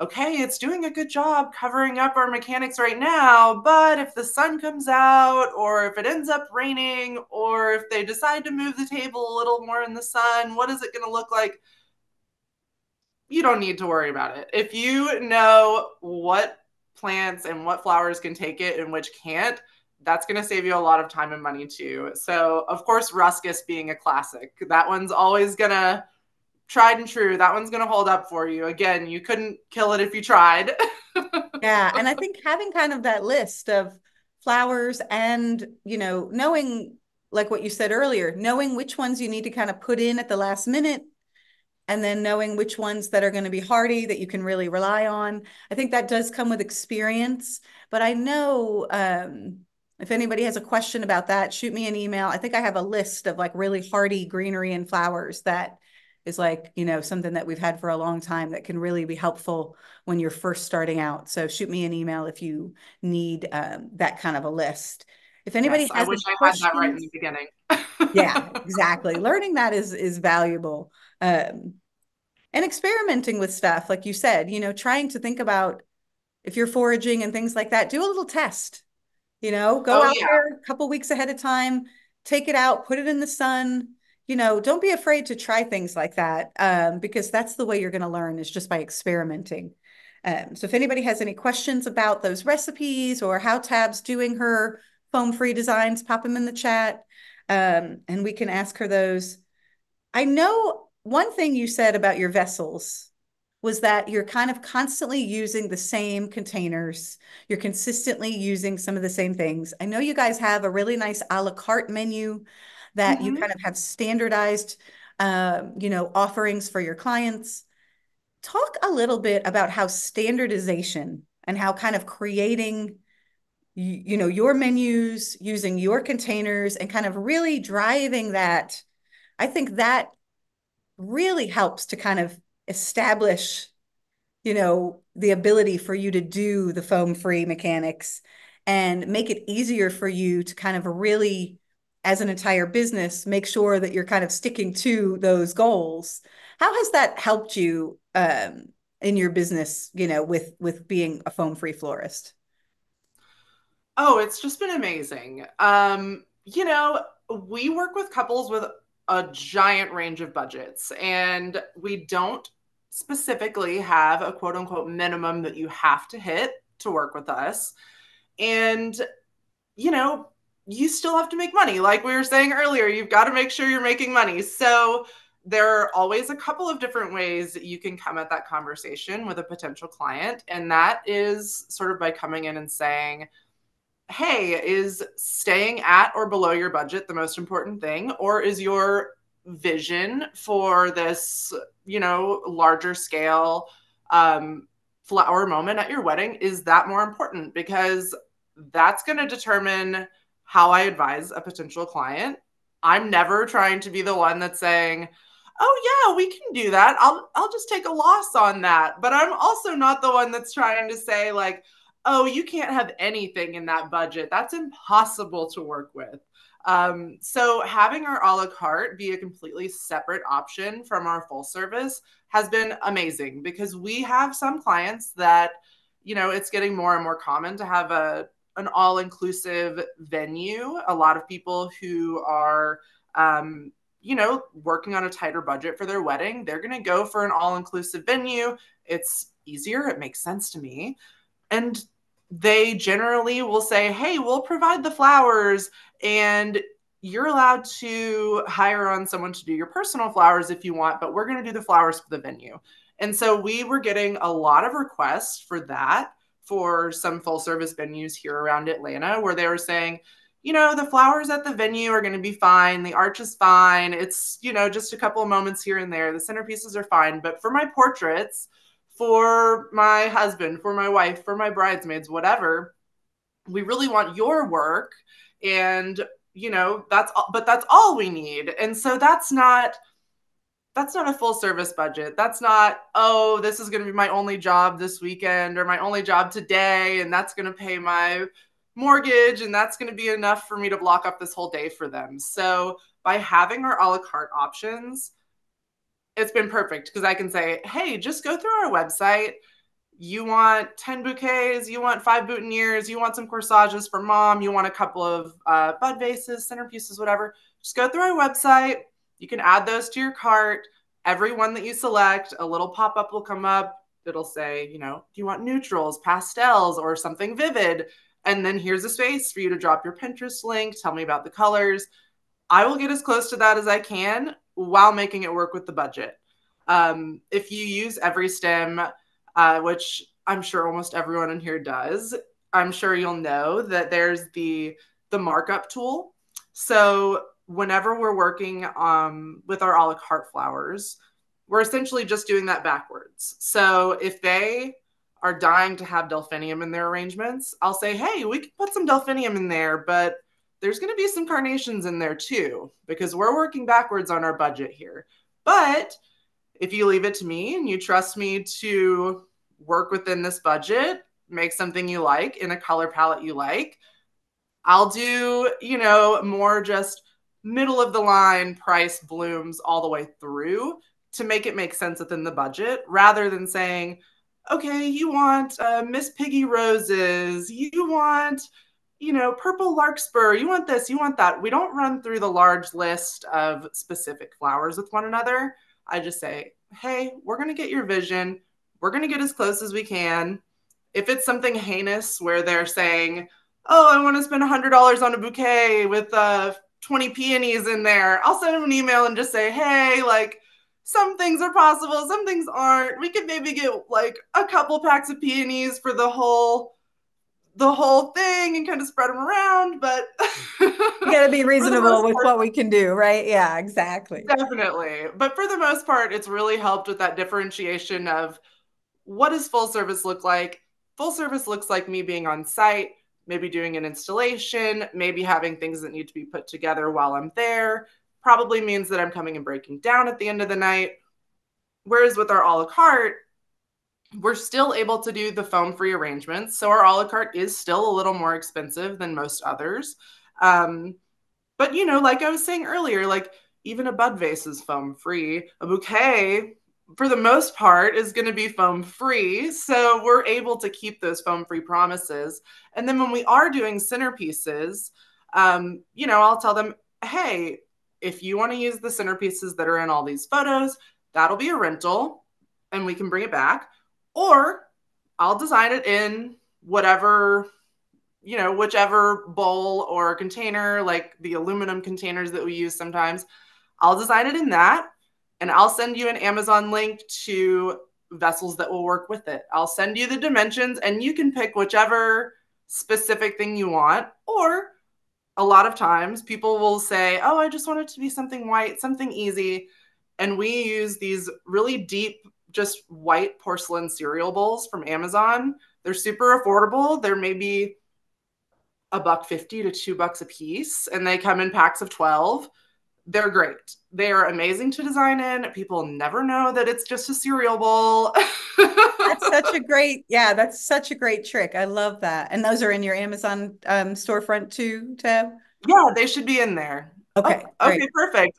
okay, it's doing a good job covering up our mechanics right now, but if the sun comes out, or if it ends up raining, or if they decide to move the table a little more in the sun, what is it going to look like? You don't need to worry about it. If you know what plants and what flowers can take it and which can't, that's going to save you a lot of time and money too. So, of course, Ruscus being a classic, that one's always going to tried and true. That one's going to hold up for you. Again, you couldn't kill it if you tried. yeah. And I think having kind of that list of flowers and, you know, knowing, like what you said earlier, knowing which ones you need to kind of put in at the last minute and then knowing which ones that are going to be hardy that you can really rely on. I think that does come with experience. But I know um, if anybody has a question about that, shoot me an email. I think I have a list of like really hardy greenery and flowers that is like you know something that we've had for a long time that can really be helpful when you're first starting out. So shoot me an email if you need um, that kind of a list. If anybody yes, has I wish I had that right in the beginning. Yeah exactly. Learning that is is valuable. Um, and experimenting with stuff like you said you know trying to think about if you're foraging and things like that do a little test. You know go oh, out yeah. there a couple weeks ahead of time take it out put it in the sun you know, don't be afraid to try things like that um, because that's the way you're going to learn is just by experimenting. Um, so if anybody has any questions about those recipes or how Tab's doing her foam-free designs, pop them in the chat um, and we can ask her those. I know one thing you said about your vessels was that you're kind of constantly using the same containers. You're consistently using some of the same things. I know you guys have a really nice a la carte menu that mm-hmm. you kind of have standardized, uh, you know, offerings for your clients. Talk a little bit about how standardization and how kind of creating you, you know your menus using your containers and kind of really driving that i think that really helps to kind of establish you know the ability for you to do the foam free mechanics and make it easier for you to kind of really as an entire business make sure that you're kind of sticking to those goals. How has that helped you um, in your business you know with with being a foam free florist? Oh it's just been amazing. Um, you know we work with couples with a giant range of budgets and we don't specifically have a quote unquote minimum that you have to hit to work with us. And you know you still have to make money. Like we were saying earlier, you've got to make sure you're making money. So there are always a couple of different ways that you can come at that conversation with a potential client. And that is sort of by coming in and saying, hey, is staying at or below your budget the most important thing? Or is your vision for this, you know, larger scale um, flower moment at your wedding, is that more important? Because that's going to determine how I advise a potential client. I'm never trying to be the one that's saying, "Oh yeah, we can do that. I'll I'll just take a loss on that." But I'm also not the one that's trying to say like, "Oh, you can't have anything in that budget. That's impossible to work with." Um, so having our a la carte be a completely separate option from our full service has been amazing because we have some clients that, you know, it's getting more and more common to have a an all inclusive venue. A lot of people who are, um, you know, working on a tighter budget for their wedding, they're going to go for an all inclusive venue. It's easier, it makes sense to me. And they generally will say, hey, we'll provide the flowers and you're allowed to hire on someone to do your personal flowers if you want, but we're going to do the flowers for the venue. And so we were getting a lot of requests for that for some full service venues here around Atlanta where they were saying, you know, the flowers at the venue are going to be fine. The arch is fine. It's, you know, just a couple of moments here and there. The centerpieces are fine. But for my portraits, for my husband, for my wife, for my bridesmaids, whatever, we really want your work. And, you know, that's, all, but that's all we need. And so that's not, that's not a full service budget. That's not, oh, this is going to be my only job this weekend or my only job today. And that's going to pay my mortgage. And that's going to be enough for me to block up this whole day for them. So by having our a la carte options, it's been perfect because I can say, hey, just go through our website. You want 10 bouquets, you want five boutonnieres, you want some corsages for mom, you want a couple of uh, bud vases, centerpieces, whatever. Just go through our website you can add those to your cart. Every one that you select, a little pop up will come up. It'll say, you know, do you want neutrals, pastels, or something vivid? And then here's a space for you to drop your Pinterest link. Tell me about the colors. I will get as close to that as I can while making it work with the budget. Um, if you use EveryStem, uh, which I'm sure almost everyone in here does, I'm sure you'll know that there's the the markup tool. So whenever we're working um, with our a la carte flowers, we're essentially just doing that backwards. So if they are dying to have delphinium in their arrangements, I'll say, hey, we can put some delphinium in there, but there's going to be some carnations in there too, because we're working backwards on our budget here. But if you leave it to me and you trust me to work within this budget, make something you like in a color palette you like, I'll do, you know, more just middle of the line price blooms all the way through to make it make sense within the budget rather than saying, okay, you want uh, Miss Piggy roses, you want, you know, purple larkspur, you want this, you want that. We don't run through the large list of specific flowers with one another. I just say, hey, we're going to get your vision. We're going to get as close as we can. If it's something heinous where they're saying, oh, I want to spend $100 on a bouquet with uh, 20 peonies in there, I'll send him an email and just say, hey, like some things are possible, some things aren't. We could maybe get like a couple packs of peonies for the whole the whole thing and kind of spread them around, but you got to be reasonable with part, what we can do, right? Yeah, exactly. Definitely. But for the most part, it's really helped with that differentiation of what does full service look like? Full service looks like me being on site maybe doing an installation, maybe having things that need to be put together while I'm there. Probably means that I'm coming and breaking down at the end of the night. Whereas with our a la carte, we're still able to do the foam free arrangements. So our a la carte is still a little more expensive than most others. Um, but, you know, like I was saying earlier, like even a bud vase is foam free. A bouquet for the most part is going to be foam free so we're able to keep those foam free promises and then when we are doing centerpieces um, you know i'll tell them hey if you want to use the centerpieces that are in all these photos that'll be a rental and we can bring it back or i'll design it in whatever you know, whichever bowl or container, like the aluminum containers that we use sometimes. I'll design it in that and I'll send you an Amazon link to vessels that will work with it. I'll send you the dimensions and you can pick whichever specific thing you want. Or a lot of times people will say, Oh, I just want it to be something white, something easy. And we use these really deep, just white porcelain cereal bowls from Amazon. They're super affordable. They're maybe a buck 50 to two bucks a piece, and they come in packs of 12 they're great. They are amazing to design in. People never know that it's just a cereal bowl. that's such a great, yeah, that's such a great trick. I love that. And those are in your Amazon um, storefront too, Tab? Yeah, they should be in there. Okay. Oh, okay, perfect.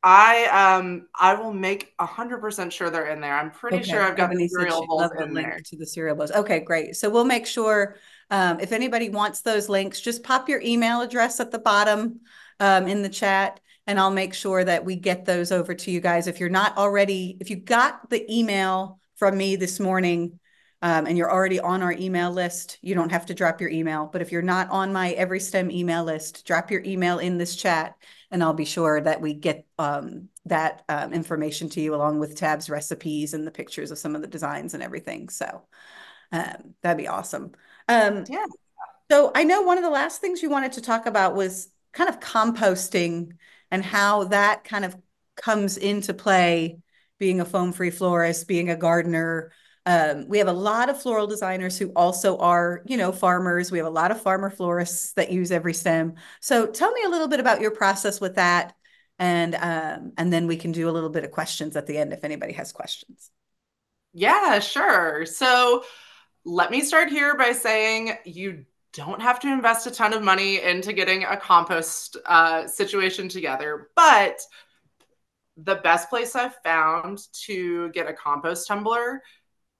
I um I will make a hundred percent sure they're in there. I'm pretty okay. sure I've got the cereal bowls in there. To the cereal bowls. Okay, great. So we'll make sure um, if anybody wants those links, just pop your email address at the bottom um, in the chat and I'll make sure that we get those over to you guys. If you're not already, if you got the email from me this morning um, and you're already on our email list, you don't have to drop your email. But if you're not on my EveryStem email list, drop your email in this chat and I'll be sure that we get um, that um, information to you along with Tab's recipes and the pictures of some of the designs and everything. So um, that'd be awesome. Um, yeah. So I know one of the last things you wanted to talk about was kind of composting and how that kind of comes into play being a foam free florist, being a gardener. Um, we have a lot of floral designers who also are, you know, farmers. We have a lot of farmer florists that use EveryStem. So tell me a little bit about your process with that. And um, and then we can do a little bit of questions at the end if anybody has questions. Yeah, sure. So let me start here by saying you don't have to invest a ton of money into getting a compost uh, situation together. But the best place I've found to get a compost tumbler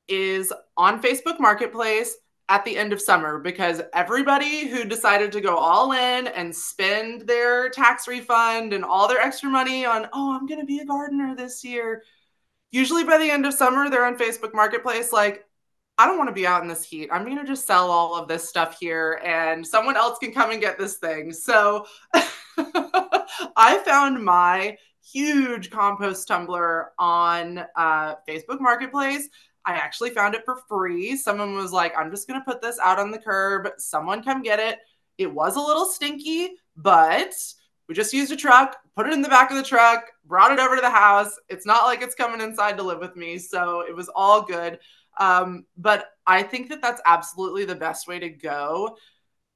is on Facebook Marketplace at the end of summer because everybody who decided to go all in and spend their tax refund and all their extra money on, oh, I'm going to be a gardener this year. Usually by the end of summer, they're on Facebook Marketplace like, I don't want to be out in this heat. I'm going to just sell all of this stuff here and someone else can come and get this thing. So I found my huge compost tumbler on uh, Facebook Marketplace. I actually found it for free. Someone was like, I'm just going to put this out on the curb. Someone come get it. It was a little stinky, but we just used a truck, put it in the back of the truck, brought it over to the house. It's not like it's coming inside to live with me. So it was all good. Um, but I think that that's absolutely the best way to go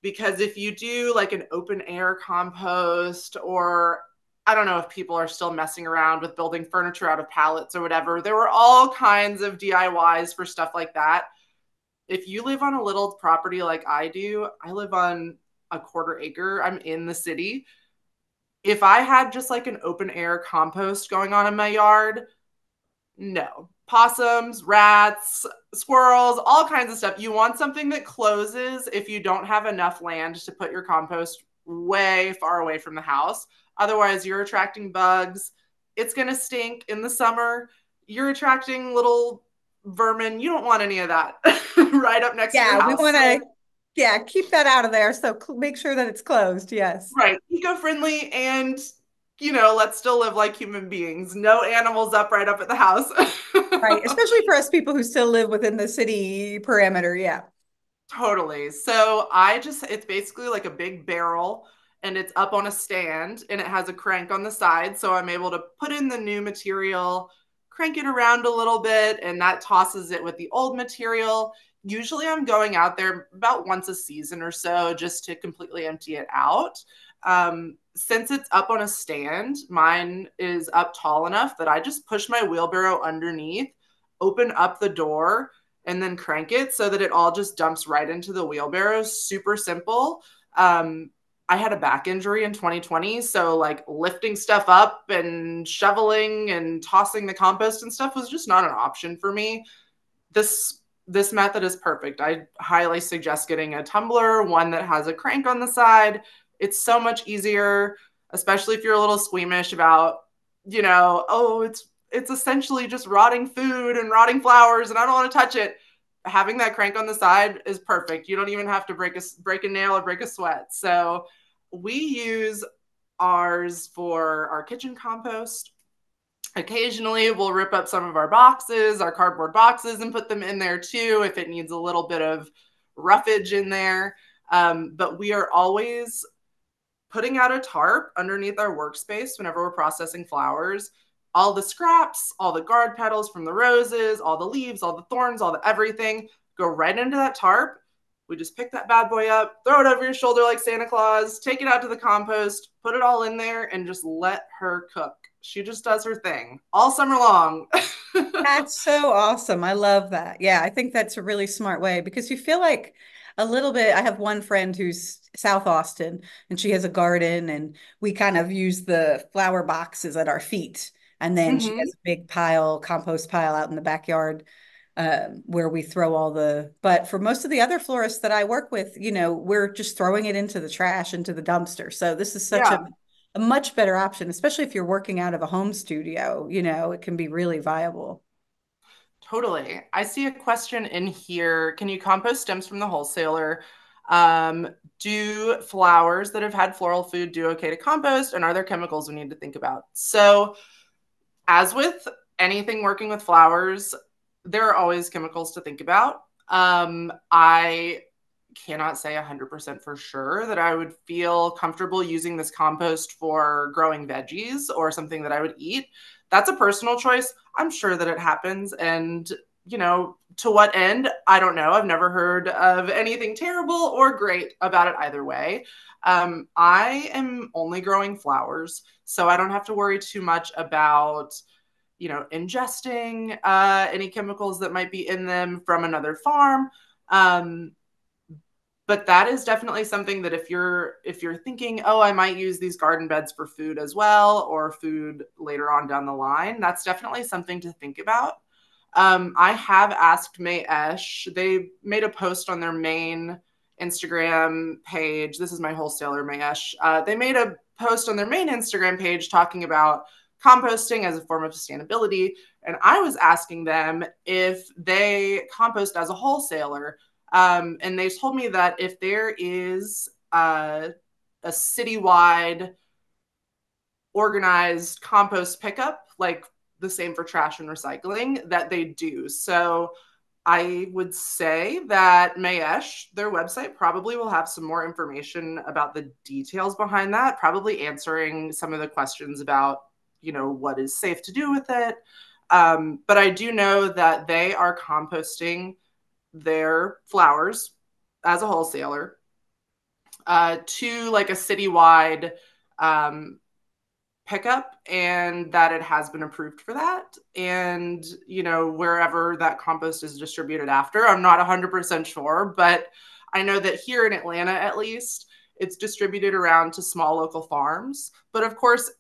because if you do like an open air compost or I don't know if people are still messing around with building furniture out of pallets or whatever. There were all kinds of DIYs for stuff like that. If you live on a little property like I do, I live on a quarter acre. I'm in the city. If I had just like an open air compost going on in my yard, no, possums, rats, squirrels, all kinds of stuff. You want something that closes if you don't have enough land to put your compost way far away from the house. Otherwise, you're attracting bugs. It's going to stink in the summer. You're attracting little vermin. You don't want any of that right up next yeah, to your house. Yeah, we want to yeah, keep that out of there. So make sure that it's closed. Yes. Right. Eco friendly and you know, let's still live like human beings. No animals up right up at the house. right. Especially for us people who still live within the city parameter. Yeah. Totally. So I just, it's basically like a big barrel and it's up on a stand and it has a crank on the side. So I'm able to put in the new material, crank it around a little bit, and that tosses it with the old material. Usually I'm going out there about once a season or so just to completely empty it out. Um, since it's up on a stand, mine is up tall enough that I just push my wheelbarrow underneath, open up the door, and then crank it so that it all just dumps right into the wheelbarrow. Super simple. Um, I had a back injury in 2020, so like lifting stuff up and shoveling and tossing the compost and stuff was just not an option for me. This this method is perfect. I highly suggest getting a tumbler, one that has a crank on the side it's so much easier, especially if you're a little squeamish about, you know, oh, it's it's essentially just rotting food and rotting flowers and I don't want to touch it. having that crank on the side is perfect. You don't even have to break a break a nail or break a sweat. So we use ours for our kitchen compost. Occasionally, we'll rip up some of our boxes, our cardboard boxes, and put them in there too if it needs a little bit of roughage in there. Um, but we are always putting out a tarp underneath our workspace whenever we're processing flowers. All the scraps, all the guard petals from the roses, all the leaves, all the thorns, all the everything go right into that tarp. We just pick that bad boy up, throw it over your shoulder like Santa Claus, take it out to the compost, put it all in there, and just let her cook. She just does her thing all summer long. that's so awesome. I love that. Yeah, I think that's a really smart way because you feel like a little bit. I have one friend who's South Austin and she has a garden and we kind of use the flower boxes at our feet. And then mm-hmm. she has a big pile, compost pile out in the backyard uh, where we throw all the, but for most of the other florists that I work with, you know, we're just throwing it into the trash, into the dumpster. So this is such yeah. a, a much better option, especially if you're working out of a home studio, you know, it can be really viable. Totally. I see a question in here. Can you compost stems from the wholesaler? Um, do flowers that have had floral food do okay to compost? And are there chemicals we need to think about? So, as with anything working with flowers, there are always chemicals to think about. Um, I cannot say 100% for sure that I would feel comfortable using this compost for growing veggies or something that I would eat that's a personal choice. I'm sure that it happens. And, you know, to what end? I don't know. I've never heard of anything terrible or great about it either way. Um, I am only growing flowers, so I don't have to worry too much about, you know, ingesting uh, any chemicals that might be in them from another farm. Um, but that is definitely something that if you're if you're thinking oh i might use these garden beds for food as well or food later on down the line that's definitely something to think about. Um, i have asked Mayesh they made a post on their main instagram page. This is my wholesaler Mayesh. Uh, they made a post on their main instagram page talking about composting as a form of sustainability and i was asking them if they compost as a wholesaler um, and they told me that if there is a, a citywide organized compost pickup, like the same for trash and recycling, that they do. So I would say that Mayesh, their website, probably will have some more information about the details behind that, probably answering some of the questions about, you know, what is safe to do with it. Um, but I do know that they are composting their flowers as a wholesaler uh, to like a citywide um, pickup and that it has been approved for that and you know wherever that compost is distributed after i'm not 100% sure but i know that here in atlanta at least it's distributed around to small local farms but of course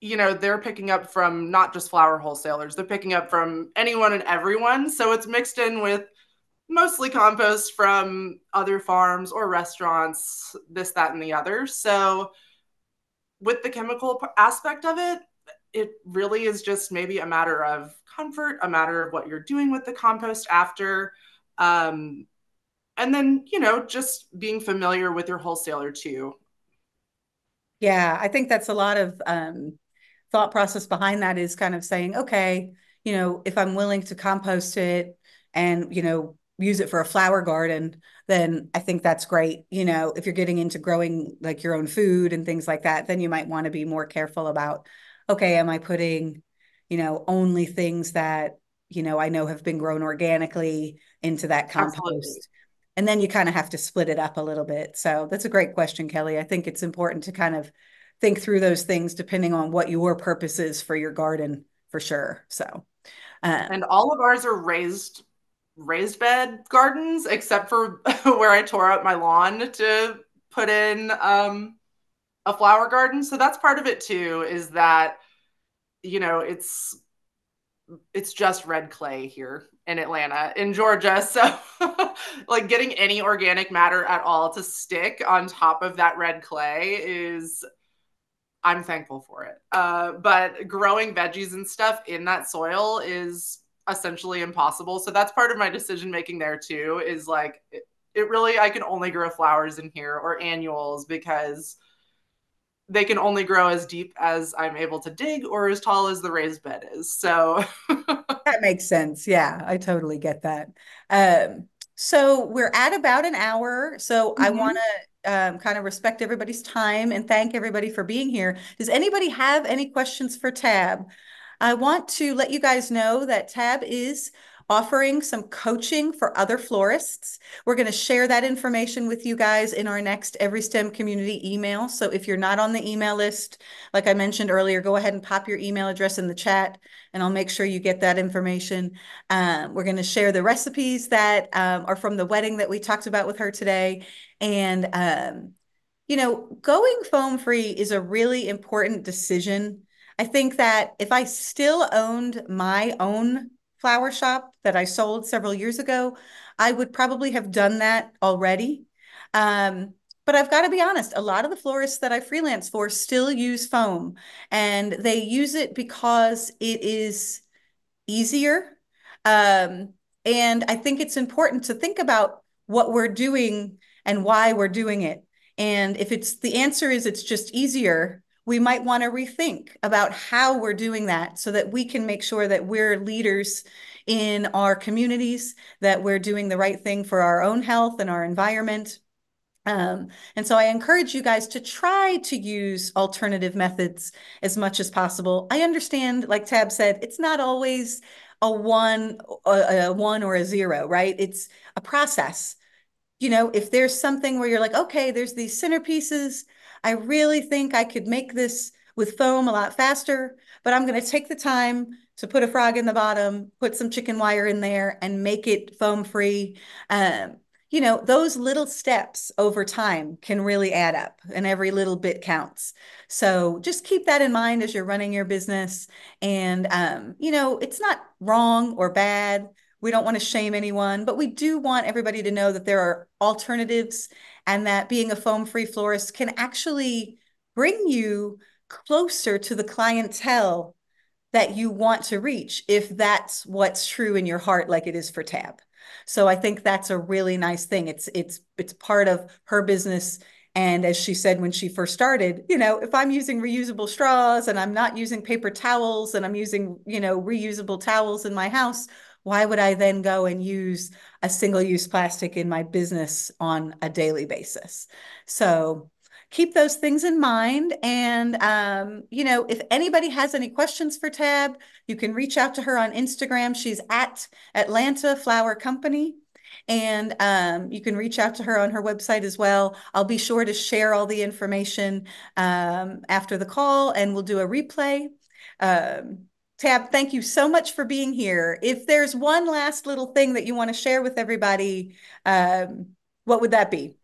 you know they're picking up from not just flower wholesalers they're picking up from anyone and everyone so it's mixed in with mostly compost from other farms or restaurants, this, that, and the other. So, with the chemical aspect of it, it really is just maybe a matter of comfort, a matter of what you're doing with the compost after. Um, and then, you know, just being familiar with your wholesaler too. Yeah, I think that's a lot of um, thought process behind that is kind of saying, okay, you know, if I'm willing to compost it and, you know, use it for a flower garden, then I think that's great. You know, if you're getting into growing like your own food and things like that, then you might want to be more careful about, okay, am I putting, you know, only things that, you know, I know have been grown organically into that compost. Absolutely. And then you kind of have to split it up a little bit. So that's a great question, Kelly. I think it's important to kind of think through those things depending on what your purpose is for your garden for sure. So, um, and all of ours are raised raised bed gardens, except for where I tore out my lawn to put in um, a flower garden. So that's part of it too, is that, you know, it's it's just red clay here in Atlanta, in Georgia. So, like, getting any organic matter at all to stick on top of that red clay is, I'm thankful for it. Uh, but growing veggies and stuff in that soil is essentially impossible. So that's part of my decision making there too is like it, it really I can only grow flowers in here or annuals because they can only grow as deep as I'm able to dig or as tall as the raised bed is. So that makes sense. Yeah, I totally get that. Um, so we're at about an hour. So mm-hmm. I want to um, kind of respect everybody's time and thank everybody for being here. Does anybody have any questions for Tab? I want to let you guys know that Tab is offering some coaching for other florists. We're going to share that information with you guys in our next EveryStem community email. So if you're not on the email list, like I mentioned earlier, go ahead and pop your email address in the chat and I'll make sure you get that information. Um, we're going to share the recipes that um, are from the wedding that we talked about with her today. And, um, you know, going foam free is a really important decision. I think that if I still owned my own flower shop that I sold several years ago, I would probably have done that already. Um, but I've got to be honest, a lot of the florists that I freelance for still use foam and they use it because it is easier. Um, and I think it's important to think about what we're doing and why we're doing it. And if it's the answer is it's just easier, we might want to rethink about how we're doing that so that we can make sure that we're leaders in our communities, that we're doing the right thing for our own health and our environment. Um, and so I encourage you guys to try to use alternative methods as much as possible. I understand, like Tab said, it's not always a one, a, a one or a zero, right? It's a process. You know, if there's something where you're like, okay, there's these centerpieces, I really think I could make this with foam a lot faster, but I'm going to take the time to put a frog in the bottom, put some chicken wire in there, and make it foam free. Um, you know, those little steps over time can really add up, and every little bit counts. So just keep that in mind as you're running your business. And, um, you know, it's not wrong or bad. We don't want to shame anyone, but we do want everybody to know that there are alternatives and that being a foam free florist can actually bring you closer to the clientele that you want to reach if that's what's true in your heart like it is for Tab. So i think that's a really nice thing. It's it's it's part of her business. And as she said when she first started you know if i'm using reusable straws and i'm not using paper towels and i'm using you know reusable towels in my house why would I then go and use a single use plastic in my business on a daily basis? So keep those things in mind. And, um, you know, if anybody has any questions for Tab, you can reach out to her on Instagram. She's at Atlanta Flower Company. And um, you can reach out to her on her website as well. I'll be sure to share all the information um, after the call and we'll do a replay. Um, Tab, thank you so much for being here. If there's one last little thing that you want to share with everybody, um, what would that be?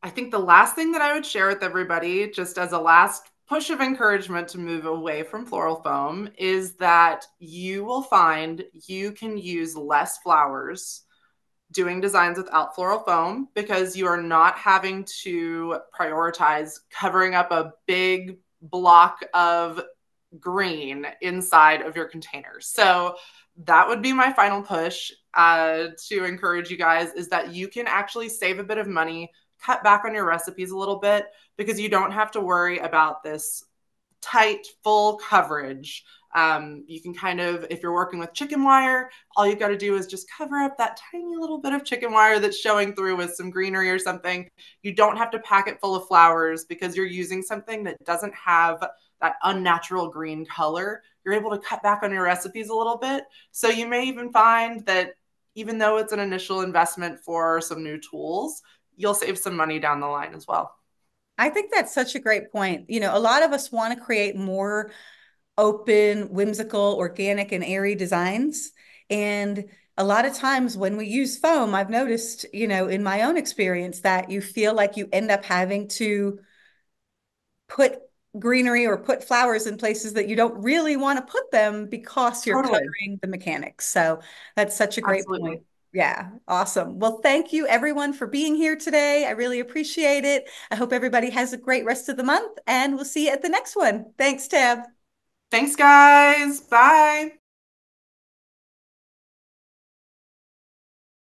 I think the last thing that I would share with everybody, just as a last push of encouragement to move away from floral foam, is that you will find you can use less flowers doing designs without floral foam because you are not having to prioritize covering up a big block of green inside of your containers. So that would be my final push uh, to encourage you guys is that you can actually save a bit of money, cut back on your recipes a little bit because you don't have to worry about this tight, full coverage. Um, you can kind of, if you're working with chicken wire, all you've got to do is just cover up that tiny little bit of chicken wire that's showing through with some greenery or something. You don't have to pack it full of flowers because you're using something that doesn't have that unnatural green color, you're able to cut back on your recipes a little bit. So you may even find that even though it's an initial investment for some new tools, you'll save some money down the line as well. I think that's such a great point. You know, a lot of us want to create more open, whimsical, organic, and airy designs. And a lot of times when we use foam, I've noticed, you know, in my own experience that you feel like you end up having to put greenery or put flowers in places that you don't really want to put them because you're totally. covering the mechanics. So that's such a great Absolutely. point. Yeah, awesome. Well, thank you everyone for being here today. I really appreciate it. I hope everybody has a great rest of the month and we'll see you at the next one. Thanks, Tab. Thanks, guys. Bye.